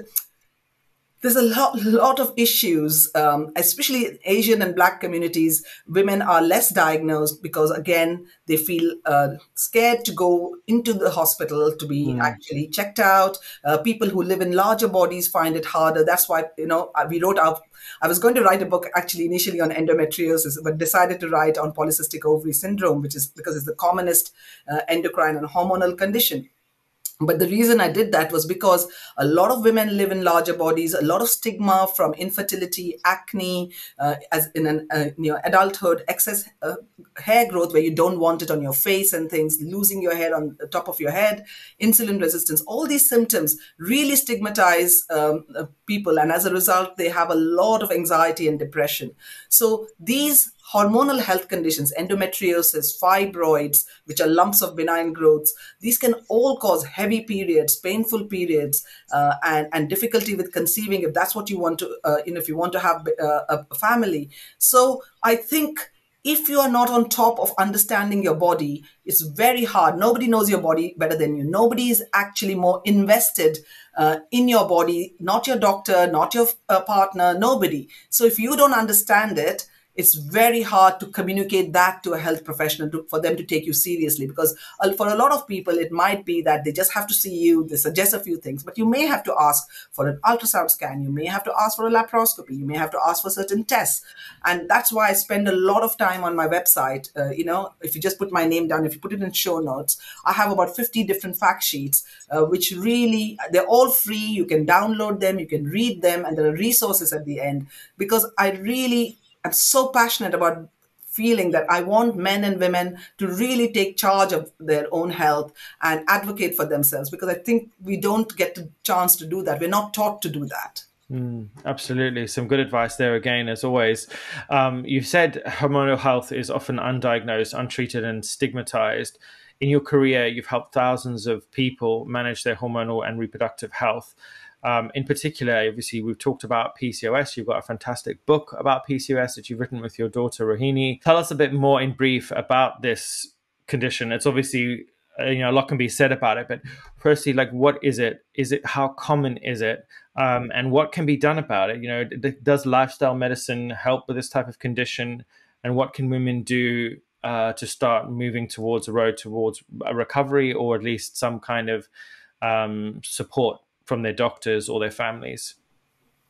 there's a lot, lot of issues, um, especially in Asian and Black communities. Women are less diagnosed because, again, they feel uh, scared to go into the hospital to be mm. actually checked out. Uh, people who live in larger bodies find it harder. That's why, you know, we wrote out. I was going to write a book actually initially on endometriosis, but decided to write on polycystic ovary syndrome, which is because it's the commonest uh, endocrine and hormonal condition but the reason I did that was because a lot of women live in larger bodies, a lot of stigma from infertility, acne, uh, as in an uh, you know adulthood, excess uh, hair growth where you don't want it on your face and things, losing your hair on the top of your head, insulin resistance. All these symptoms really stigmatize um, uh, people, and as a result, they have a lot of anxiety and depression. So these hormonal health conditions, endometriosis, fibroids, which are lumps of benign growths, these can all cause heavy periods, painful periods, uh, and, and difficulty with conceiving if that's what you want to, uh, you know, if you want to have uh, a family. So I think if you are not on top of understanding your body, it's very hard. Nobody knows your body better than you. Nobody is actually more invested uh, in your body, not your doctor, not your uh, partner, nobody. So if you don't understand it, it's very hard to communicate that to a health professional to, for them to take you seriously because uh, for a lot of people it might be that they just have to see you they suggest a few things but you may have to ask for an ultrasound scan you may have to ask for a laparoscopy you may have to ask for certain tests. And that's why i spend a lot of time on my website uh, you know if you just put my name down if you put it in show notes i have about 50 different fact sheets uh, which really they're all free. You can download them you can read them and there are resources at the end because i really am so passionate about feeling that I want men and women to really take charge of their own health and advocate for themselves because I think we don't get the chance to do that. We're not taught to do that. Mm, absolutely. Some good advice there again, as always. Um, you've said hormonal health is often undiagnosed, untreated, and stigmatized. In your career, you've helped thousands of people manage their hormonal and reproductive health. Um, in particular, obviously, we've talked about PCOS. You've got a fantastic book about PCOS that you've written with your daughter, Rohini. Tell us a bit more in brief about this condition. It's obviously, uh, you know, a lot can be said about it, but firstly, like, what is it? Is it, how common is it? Um, and what can be done about it? You know, does lifestyle medicine help with this type of condition? And what can women do uh, to start moving towards a road towards a recovery or at least some kind of um, support from their doctors or their families?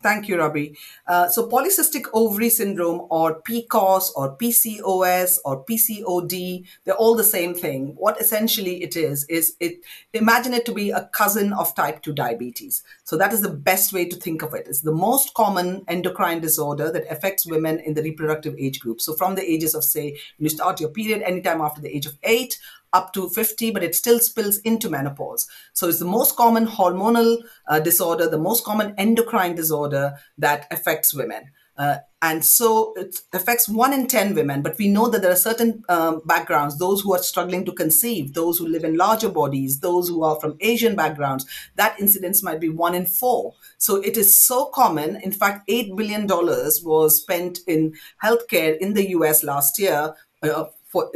Thank you, Ravi. Uh, so, polycystic ovary syndrome, or PCOS, or PCOS, or PCOD, they're all the same thing. What essentially it is, is it imagine it to be a cousin of type 2 diabetes. So, that is the best way to think of it. It's the most common endocrine disorder that affects women in the reproductive age group. So, from the ages of, say, you start your period anytime after the age of eight up to 50, but it still spills into menopause. So it's the most common hormonal uh, disorder, the most common endocrine disorder that affects women. Uh, and so it affects one in 10 women, but we know that there are certain um, backgrounds, those who are struggling to conceive, those who live in larger bodies, those who are from Asian backgrounds, that incidence might be one in four. So it is so common. In fact, $8 billion was spent in healthcare in the US last year uh, for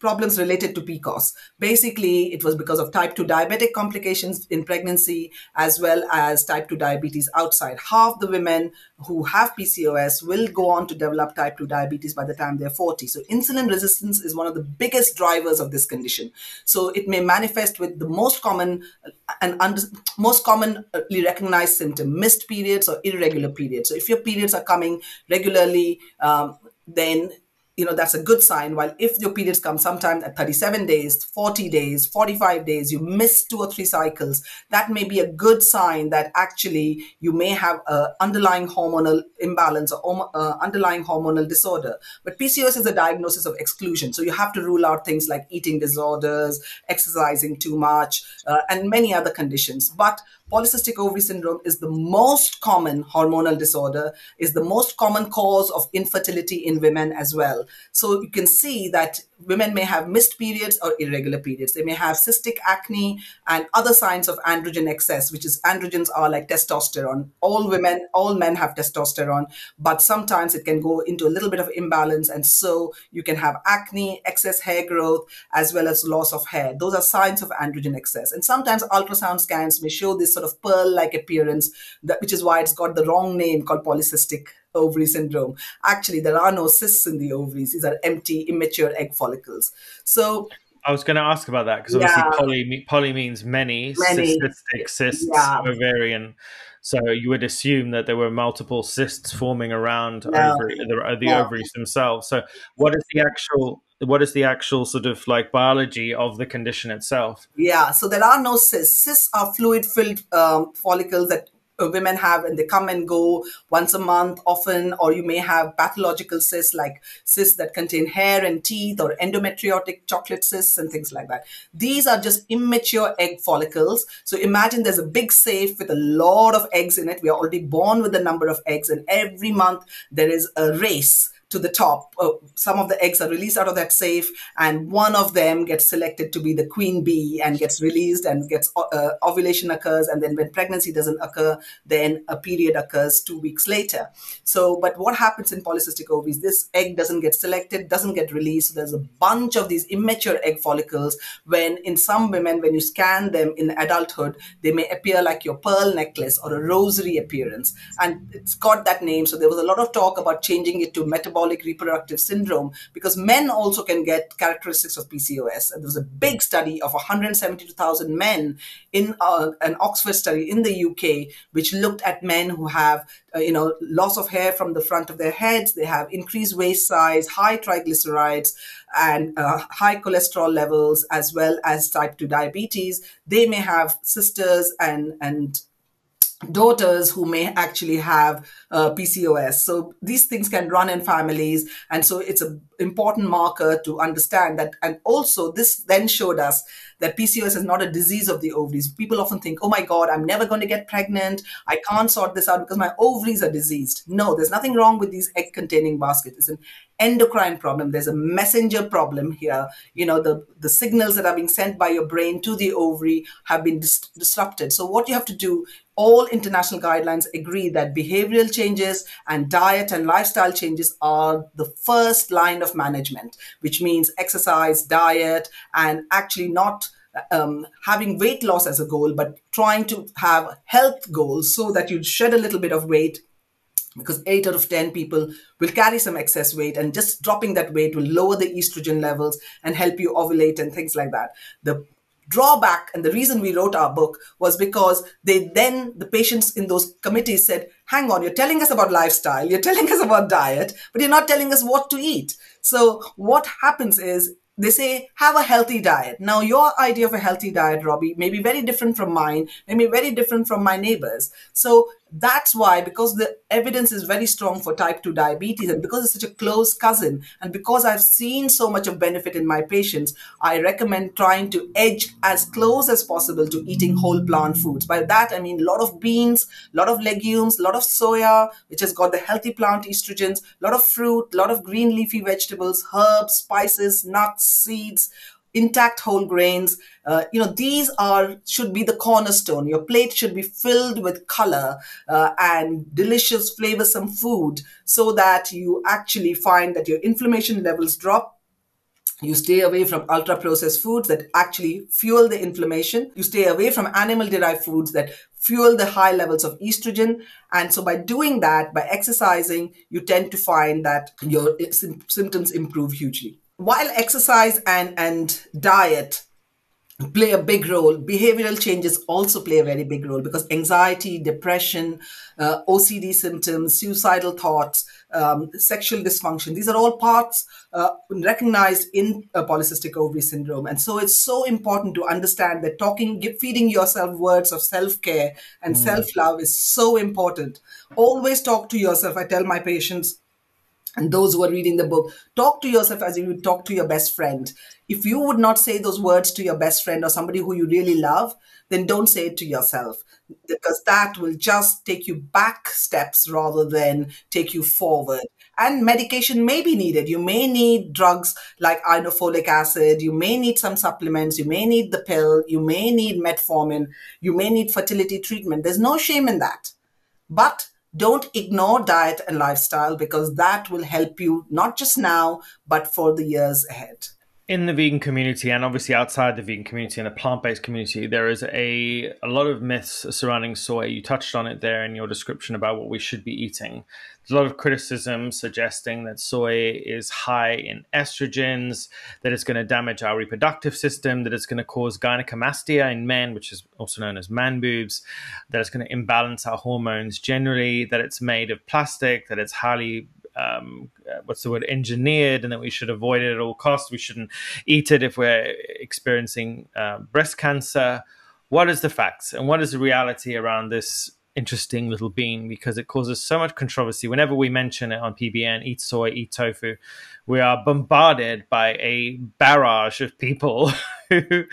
problems related to PCOS. Basically, it was because of type 2 diabetic complications in pregnancy as well as type 2 diabetes outside. Half the women who have PCOS will go on to develop type 2 diabetes by the time they're 40. So, insulin resistance is one of the biggest drivers of this condition. So, it may manifest with the most common and under, most commonly recognized symptom missed periods or irregular periods. So, if your periods are coming regularly, um, then you know that's a good sign. While if your periods come sometime at 37 days 40 days 45 days you miss two or three cycles that may be a good sign that actually you may have an underlying hormonal imbalance or uh, underlying hormonal disorder. But pcos is a diagnosis of exclusion. So you have to rule out things like eating disorders exercising too much uh, and many other conditions. But polycystic ovary syndrome is the most common hormonal disorder, is the most common cause of infertility in women as well. So you can see that women may have missed periods or irregular periods. They may have cystic acne and other signs of androgen excess, which is androgens are like testosterone. All women, all men have testosterone, but sometimes it can go into a little bit of imbalance. And so you can have acne, excess hair growth, as well as loss of hair. Those are signs of androgen excess. And sometimes ultrasound scans may show this sort of pearl like appearance, that, which is why it's got the wrong name called polycystic ovary syndrome. Actually, there are no cysts in the ovaries. These are empty, immature egg follicles. So I was going to ask about that because obviously yeah. poly, poly means many, many. cystic cysts, yeah. ovarian. So you would assume that there were multiple cysts forming around no. ovary, the, the no. ovaries themselves. So what is the actual what is the actual sort of like biology of the condition itself? Yeah, so there are no cysts. Cysts are fluid filled um, follicles that Uh, women have and they come and go once a month often or you may have pathological cysts like cysts that contain hair and teeth or endometriotic chocolate cysts and things like that. These are just immature egg follicles. So imagine there's a big safe with a lot of eggs in it. We are already born with a number of eggs and every month there is a race to the top. Uh, some of the eggs are released out of that safe, and one of them gets selected to be the queen bee and gets released and gets uh, uh, ovulation occurs. And then when pregnancy doesn't occur, then a period occurs two weeks later. So, but what happens in polycystic ovaries? This egg doesn't get selected, doesn't get released. So there's a bunch of these immature egg follicles. When in some women, when you scan them in adulthood, they may appear like your pearl necklace or a rosary appearance, and it's got that name. So there was a lot of talk about changing it to metabolic metabolic reproductive syndrome because men also can get characteristics of PCOS. And there was a big study of 172,000 men in uh, an Oxford study in the UK, which looked at men who have uh, you know, loss of hair from the front of their heads. They have increased waist size, high triglycerides, and uh, high cholesterol levels, as well as type 2 diabetes. They may have sisters and, and daughters who may actually have uh, PCOS. So these things can run in families. And so it's an important marker to understand that. And also, this then showed us that PCOS is not a disease of the ovaries. People often think, oh my God, I'm never going to get pregnant. I can't sort this out because my ovaries are diseased. No, there's nothing wrong with these egg containing baskets. It's an endocrine problem. There's a messenger problem here. You know, the, the signals that are being sent by your brain to the ovary have been dis- disrupted. So, what you have to do all international guidelines agree that behavioral changes and diet and lifestyle changes are the first line of management, which means exercise, diet, and actually not um, having weight loss as a goal, but trying to have health goals so that you shed a little bit of weight because 8 out of 10 people will carry some excess weight and just dropping that weight will lower the estrogen levels and help you ovulate and things like that. The drawback and the reason we wrote our book was because they then the patients in those committees said hang on you're telling us about lifestyle you're telling us about diet but you're not telling us what to eat. So what happens is they say have a healthy diet. Now your idea of a healthy diet robbie may be very different from mine may be very different from my neighbors. So that's why because the evidence is very strong for type 2 diabetes and because it's such a close cousin and because i've seen so much of benefit in my patients i recommend trying to edge as close as possible to eating whole plant foods. By that i mean a lot of beans a lot of legumes a lot of soya which has got the healthy plant estrogens a lot of fruit a lot of green leafy vegetables herbs spices nuts seeds intact whole grains uh, you know these are should be the cornerstone your plate should be filled with color uh, and delicious flavorsome food so that you actually find that your inflammation levels drop you stay away from ultra processed foods that actually fuel the inflammation. You stay away from animal derived foods that fuel the high levels of estrogen. And so by doing that, by exercising, you tend to find that your symptoms improve hugely while exercise and, and diet play a big role behavioral changes also play a very big role because anxiety depression uh, ocd symptoms suicidal thoughts um, sexual dysfunction these are all parts uh, recognized in polycystic ovary syndrome. And so it's so important to understand that talking feeding yourself words of self-care and mm. self-love is so important. Always talk to yourself. I tell my patients and those who are reading the book talk to yourself as if you talk to your best friend. If you would not say those words to your best friend or somebody who you really love then don't say it to yourself. Because that will just take you back steps rather than take you forward. And medication may be needed. You may need drugs like inofolic acid. You may need some supplements. You may need the pill. You may need metformin. You may need fertility treatment. There's no shame in that. But don't ignore diet and lifestyle because that will help you not just now, but for the years ahead. In the vegan community, and obviously outside the vegan community and the plant based community, there is a, a lot of myths surrounding soy. You touched on it there in your description about what we should be eating. There's a lot of criticism suggesting that soy is high in estrogens, that it's going to damage our reproductive system, that it's going to cause gynecomastia in men, which is also known as man boobs, that it's going to imbalance our hormones generally, that it's made of plastic, that it's highly um, what's the word engineered and that we should avoid it at all costs we shouldn't eat it if we're experiencing uh, breast cancer what is the facts and what is the reality around this interesting little bean because it causes so much controversy. Whenever we mention it on PBN, eat soy, eat tofu, we are bombarded by a barrage of people who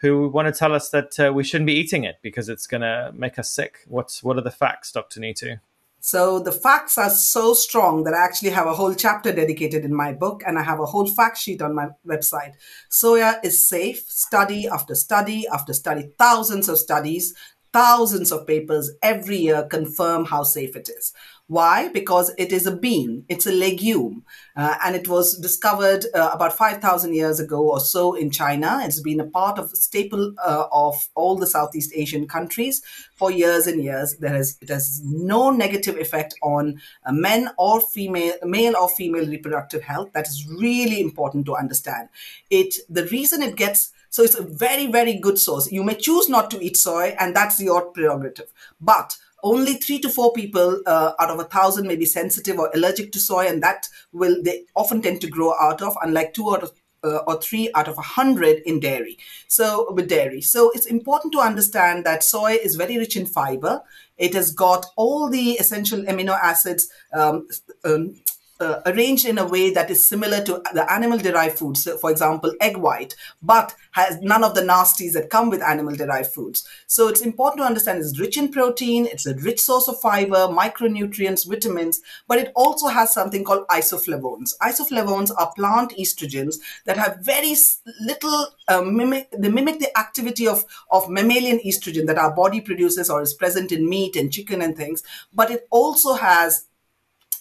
who want to tell us that uh, we shouldn't be eating it because it's going to make us sick. What's what are the facts, Dr. Nitu? So the facts are so strong that I actually have a whole chapter dedicated in my book and I have a whole fact sheet on my website. Soya is safe, study after study after study, thousands of studies thousands of papers every year confirm how safe it is. Why? Because it is a bean, it's a legume, uh, and it was discovered uh, about 5,000 years ago or so in China. It's been a part of staple uh, of all the Southeast Asian countries for years and years. There has it has no negative effect on uh, men or female, male or female reproductive health. That is really important to understand. It the reason it gets so it's a very, very good source. You may choose not to eat soy, and that's your prerogative. But only three to four people uh, out of a thousand may be sensitive or allergic to soy, and that will they often tend to grow out of, unlike two out of uh, or three out of a hundred in dairy. So with dairy, so it's important to understand that soy is very rich in fiber. It has got all the essential amino acids. Um, um, uh, arranged in a way that is similar to the animal derived foods, for example, egg white, but has none of the nasties that come with animal derived foods. So it's important to understand it's rich in protein, it's a rich source of fiber, micronutrients, vitamins, but it also has something called isoflavones. Isoflavones are plant estrogens that have very little uh, mimic, they mimic the activity of, of mammalian estrogen that our body produces or is present in meat and chicken and things, but it also has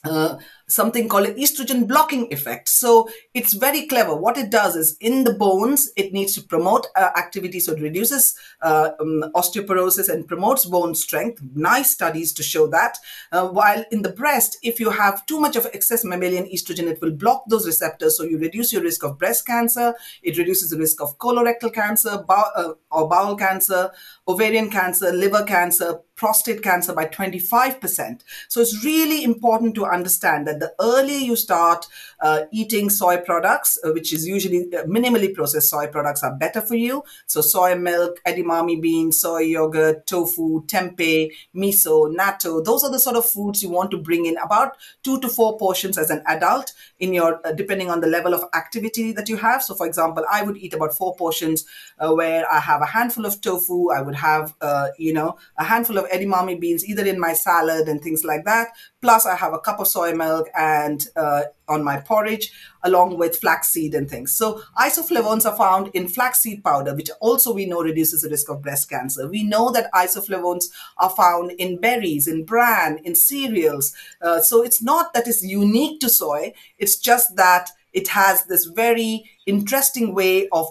uh, something called an estrogen blocking effect. So it's very clever. What it does is in the bones, it needs to promote uh, activity. So it reduces uh, um, osteoporosis and promotes bone strength. Nice studies to show that. Uh, while in the breast, if you have too much of excess mammalian estrogen, it will block those receptors. So you reduce your risk of breast cancer. It reduces the risk of colorectal cancer bow, uh, or bowel cancer, ovarian cancer, liver cancer, prostate cancer by 25%. So it's really important to understand that the earlier you start uh, eating soy products, uh, which is usually uh, minimally processed soy products, are better for you. So soy milk, edamame beans, soy yogurt, tofu, tempeh, miso, natto. Those are the sort of foods you want to bring in about two to four portions as an adult in your, uh, depending on the level of activity that you have. So, for example, I would eat about four portions where I have a handful of tofu. I would have, you know, a handful of edamame beans either in my salad and things like that. Plus, I have a cup of soy milk and uh, on my porridge, along with flaxseed and things. So, isoflavones are found in flaxseed powder, which also we know reduces the risk of breast cancer. We know that isoflavones are found in berries, in bran, in cereals. Uh, so, it's not that it's unique to soy, it's just that it has this very interesting way of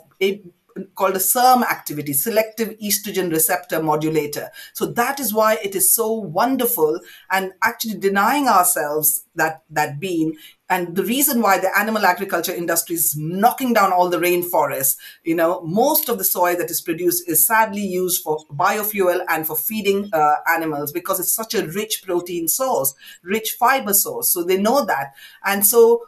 called a SERM activity, selective estrogen receptor modulator. So that is why it is so wonderful and actually denying ourselves that, that bean. And the reason why the animal agriculture industry is knocking down all the rainforests, you know, most of the soy that is produced is sadly used for biofuel and for feeding uh, animals because it's such a rich protein source, rich fiber source. So they know that. And so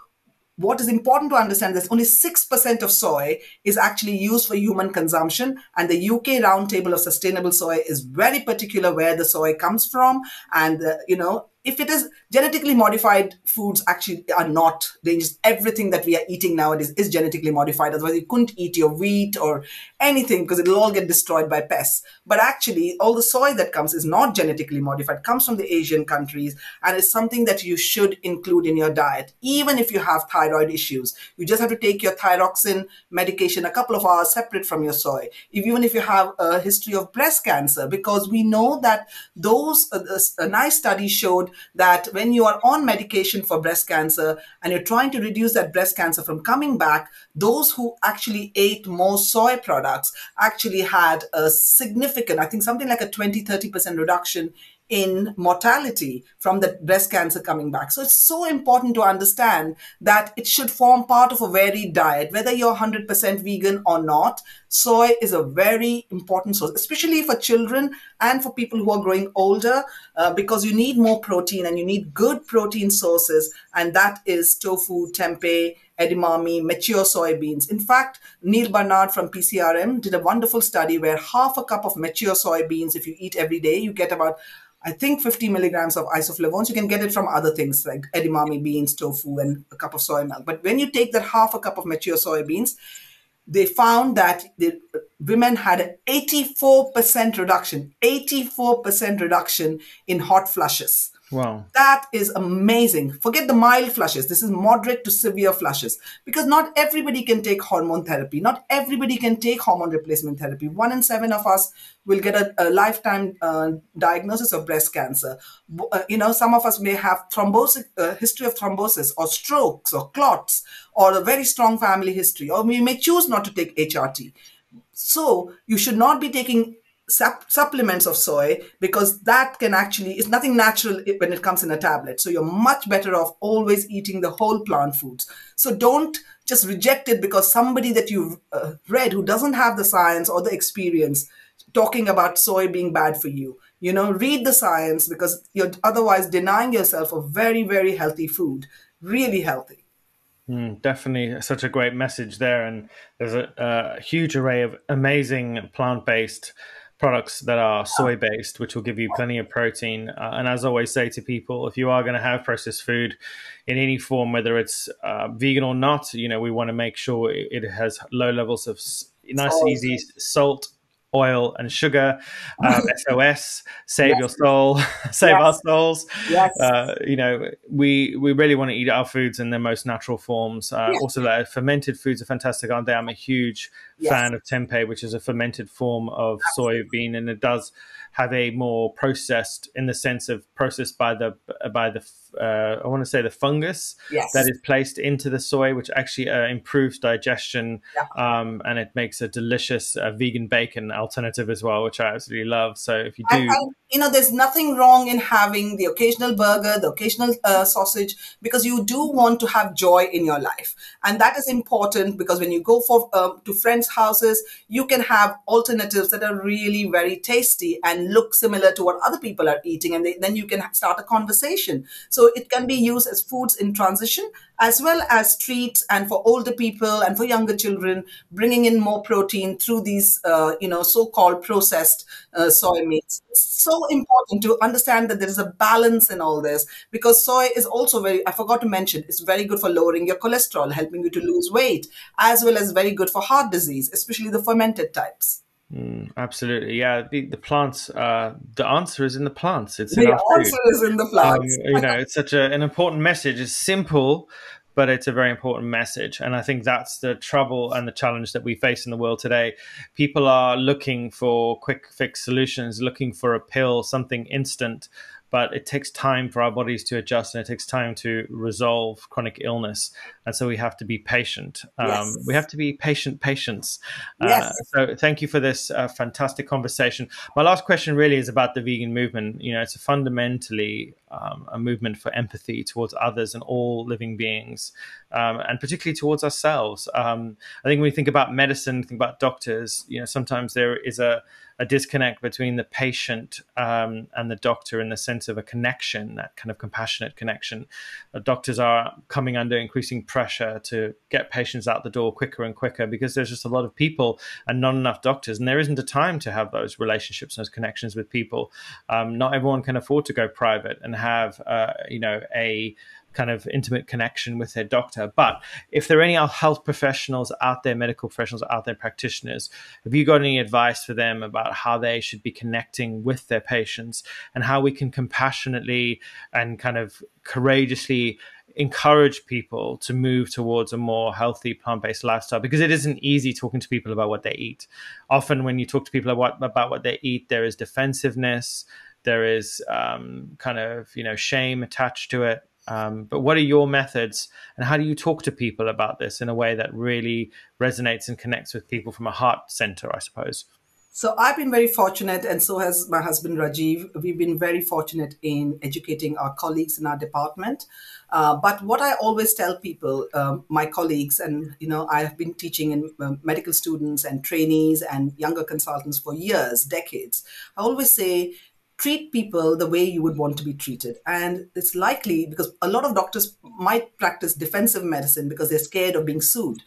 what is important to understand is only 6% of soy is actually used for human consumption. And the UK Roundtable of Sustainable Soy is very particular where the soy comes from. And, uh, you know, if it is genetically modified foods actually are not dangerous everything that we are eating nowadays is genetically modified. Otherwise you couldn't eat your wheat or anything because it'll all get destroyed by pests. But actually all the soy that comes is not genetically modified comes from the asian countries and it's something that you should include in your diet. Even if you have thyroid issues you just have to take your thyroxine medication a couple of hours separate from your soy. If, even if you have a history of breast cancer because we know that those uh, a nice study showed that when you are on medication for breast cancer and you're trying to reduce that breast cancer from coming back, those who actually ate more soy products actually had a significant, I think something like a 20, 30% reduction in mortality from the breast cancer coming back. So it's so important to understand that it should form part of a varied diet, whether you're 100% vegan or not. Soy is a very important source, especially for children and for people who are growing older, uh, because you need more protein and you need good protein sources, and that is tofu, tempeh, edamame, mature soybeans. In fact, Neil Barnard from PCRM did a wonderful study where half a cup of mature soybeans, if you eat every day, you get about I think 50 milligrams of isoflavones. You can get it from other things like edamame beans, tofu, and a cup of soy milk. But when you take that half a cup of mature soybeans, they found that the women had an 84% reduction, 84% reduction in hot flushes. Wow. That is amazing. Forget the mild flushes. This is moderate to severe flushes because not everybody can take hormone therapy. Not everybody can take hormone replacement therapy. One in seven of us will get a, a lifetime uh, diagnosis of breast cancer. Uh, you know, some of us may have thrombosis, uh, history of thrombosis or strokes or clots or a very strong family history, or we may choose not to take HRT. So you should not be taking sup- supplements of soy because that can actually is nothing natural when it comes in a tablet. So you're much better off always eating the whole plant foods. So don't just reject it because somebody that you've uh, read who doesn't have the science or the experience talking about soy being bad for you. You know read the science because you're otherwise denying yourself a very very healthy food. Really healthy. Mm, definitely such a great message there. And there's a, a huge array of amazing plant based products that are soy based, which will give you plenty of protein. Uh, and as I always say to people, if you are going to have processed food in any form, whether it's uh, vegan or not, you know, we want to make sure it has low levels of nice, easy salt, oil and sugar. Um, SOS, save yes. your soul, save yes. our souls. Yes. Uh, you know, we we really want to eat our foods in their most natural forms. Uh. Also, fermented foods are fantastic, aren't they? I'm a huge fan of tempeh, which is a fermented form of soybean, and it does have a more processed in the sense of processed by the by the uh, I want to say the fungus yes. that is placed into the soy, which actually uh, improves digestion yeah. um, and it makes a delicious uh, vegan bacon alternative as well, which I absolutely love. So if you do, and, and, you know, there's nothing wrong in having the occasional burger, the occasional uh, sausage, because you do want to have joy in your life, and that is important because when you go for uh, to friends' houses, you can have alternatives that are really very tasty and look similar to what other people are eating, and they, then you can start a conversation. So it can be used as foods in transition, as well as treats, and for older people and for younger children, bringing in more protein through these, uh, you know, so-called processed uh, soy meats. It's so important to understand that there is a balance in all this because soy is also very. I forgot to mention, it's very good for lowering your cholesterol, helping you to lose weight, as well as very good for heart disease, especially the fermented types. Mm, absolutely, yeah. The, the plants, uh, the answer is in the plants. It's the in answer food. is in the plants. Um, you know, it's such a, an important message. It's simple, but it's a very important message. And I think that's the trouble and the challenge that we face in the world today. People are looking for quick fix solutions, looking for a pill, something instant but it takes time for our bodies to adjust and it takes time to resolve chronic illness. And so we have to be patient. Um, yes. We have to be patient patients. Uh, yes. so thank you for this uh, fantastic conversation. My last question really is about the vegan movement. You know, it's a fundamentally um, a movement for empathy towards others and all living beings, um, and particularly towards ourselves. Um, I think when we think about medicine, think about doctors, you know, sometimes there is a a disconnect between the patient um, and the doctor in the sense of a connection, that kind of compassionate connection. Uh, doctors are coming under increasing pressure to get patients out the door quicker and quicker because there's just a lot of people and not enough doctors, and there isn't a time to have those relationships those connections with people. Um, not everyone can afford to go private and have, uh, you know, a kind of intimate connection with their doctor. But if there are any health professionals out there, medical professionals out there, practitioners, have you got any advice for them about how they should be connecting with their patients and how we can compassionately and kind of courageously encourage people to move towards a more healthy plant-based lifestyle? Because it isn't easy talking to people about what they eat. Often when you talk to people about, about what they eat there is defensiveness there is um, kind of you know shame attached to it um, but what are your methods and how do you talk to people about this in a way that really resonates and connects with people from a heart center, I suppose? So I've been very fortunate, and so has my husband Rajiv. We've been very fortunate in educating our colleagues in our department. Uh, but what I always tell people, um, my colleagues, and you know, I have been teaching in uh, medical students and trainees and younger consultants for years, decades. I always say treat people the way you would want to be treated. And it's likely because a lot of doctors might practice defensive medicine because they're scared of being sued.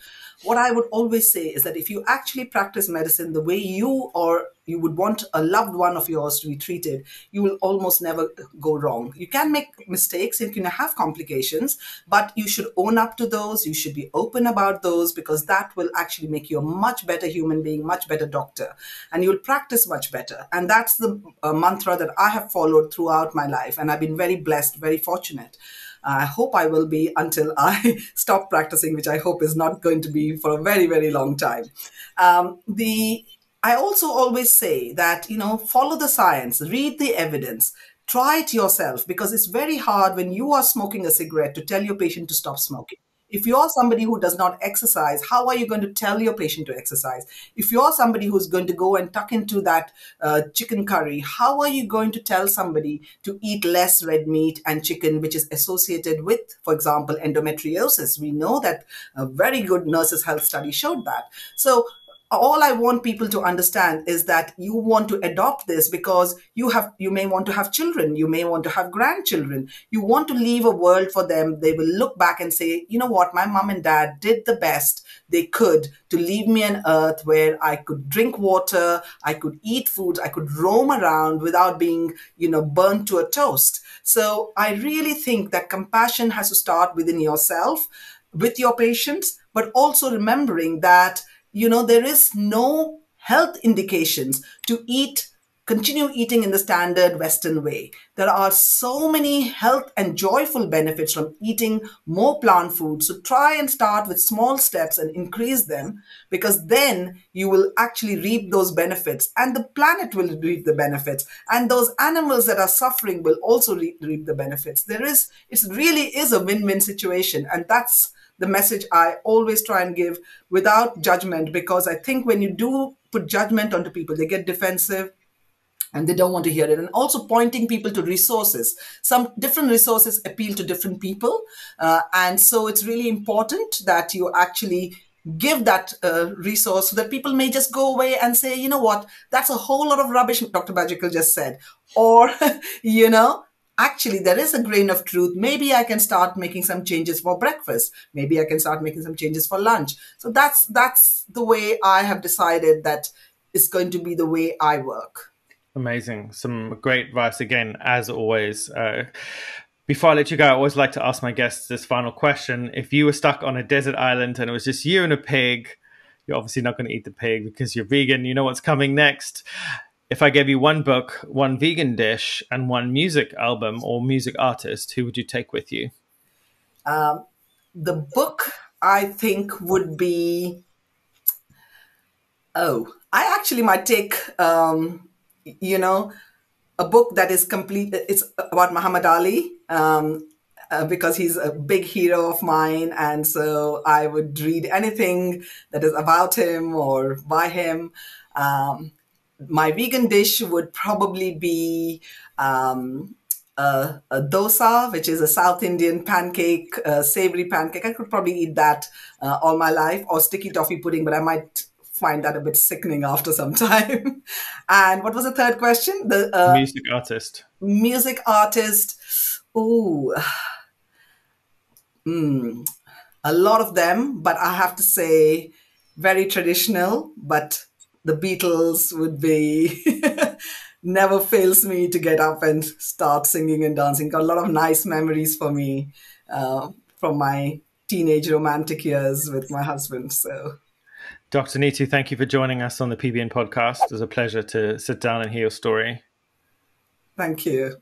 What I would always say is that if you actually practice medicine the way you or you would want a loved one of yours to be treated, you will almost never go wrong. You can make mistakes, you can have complications, but you should own up to those. You should be open about those because that will actually make you a much better human being, much better doctor, and you'll practice much better. And that's the uh, mantra that I have followed throughout my life, and I've been very blessed, very fortunate. I hope I will be until I stop practicing, which I hope is not going to be for a very, very long time. Um, the I also always say that, you know, follow the science, read the evidence, try it yourself because it's very hard when you are smoking a cigarette to tell your patient to stop smoking. If you're somebody who does not exercise, how are you going to tell your patient to exercise? If you're somebody who's going to go and tuck into that uh, chicken curry, how are you going to tell somebody to eat less red meat and chicken, which is associated with, for example, endometriosis? We know that a very good nurses' health study showed that. So all i want people to understand is that you want to adopt this because you have you may want to have children you may want to have grandchildren. You want to leave a world for them. They will look back and say you know what? My mom and dad did the best they could to leave me an earth where i could drink water i could eat food i could roam around without being you know burnt to a toast. So i really think that compassion has to start within yourself with your patients but also remembering that you know, there is no health indications to eat continue eating in the standard Western way. There are so many health and joyful benefits from eating more plant food. So try and start with small steps and increase them because then you will actually reap those benefits and the planet will reap the benefits and those animals that are suffering will also reap, the benefits. There is, it really is a win-win situation and that's the message I always try and give without judgment because I think when you do put judgment onto people, they get defensive and they don't want to hear it. And also pointing people to resources. Some different resources appeal to different people. Uh, and so it's really important that you actually give that uh, resource so that people may just go away and say, you know what, that's a whole lot of rubbish Dr. Bajekal just said. Or, you know, actually there is a grain of truth. Maybe i can start making some changes for breakfast. Maybe i can start making some changes for lunch. So that's that's the way i have decided that is going to be the way i work. Amazing. Some great advice again as always. Uh, before I let you go, I always like to ask my guests this final question. If you were stuck on a desert island and it was just you and a pig, you're obviously not going to eat the pig because you're vegan. You know what's coming next if I gave you one book, one vegan dish, and one music album or music artist, who would you take with you? Um, the book I think would be. Oh, I actually might take, um, you know, a book that is complete. It's about Muhammad Ali. Um, uh, because he's a big hero of mine. And so I would read anything that is about him or by him. Um, my vegan dish would probably be um, a, a, dosa, which is a South Indian pancake, a savory pancake. I could probably eat that uh, all my life, or sticky toffee pudding, but I might find that a bit sickening after some time. and what was the third question? The uh, music artist. Music artist. Ooh. Mm, a lot of them, but I have to say, very traditional, but the Beatles would be never fails me to get up and start singing and dancing. Got a lot of nice memories for me uh, from my teenage romantic years with my husband. So, Dr. Nitu, thank you for joining us on the PBN podcast. It was a pleasure to sit down and hear your story. Thank you.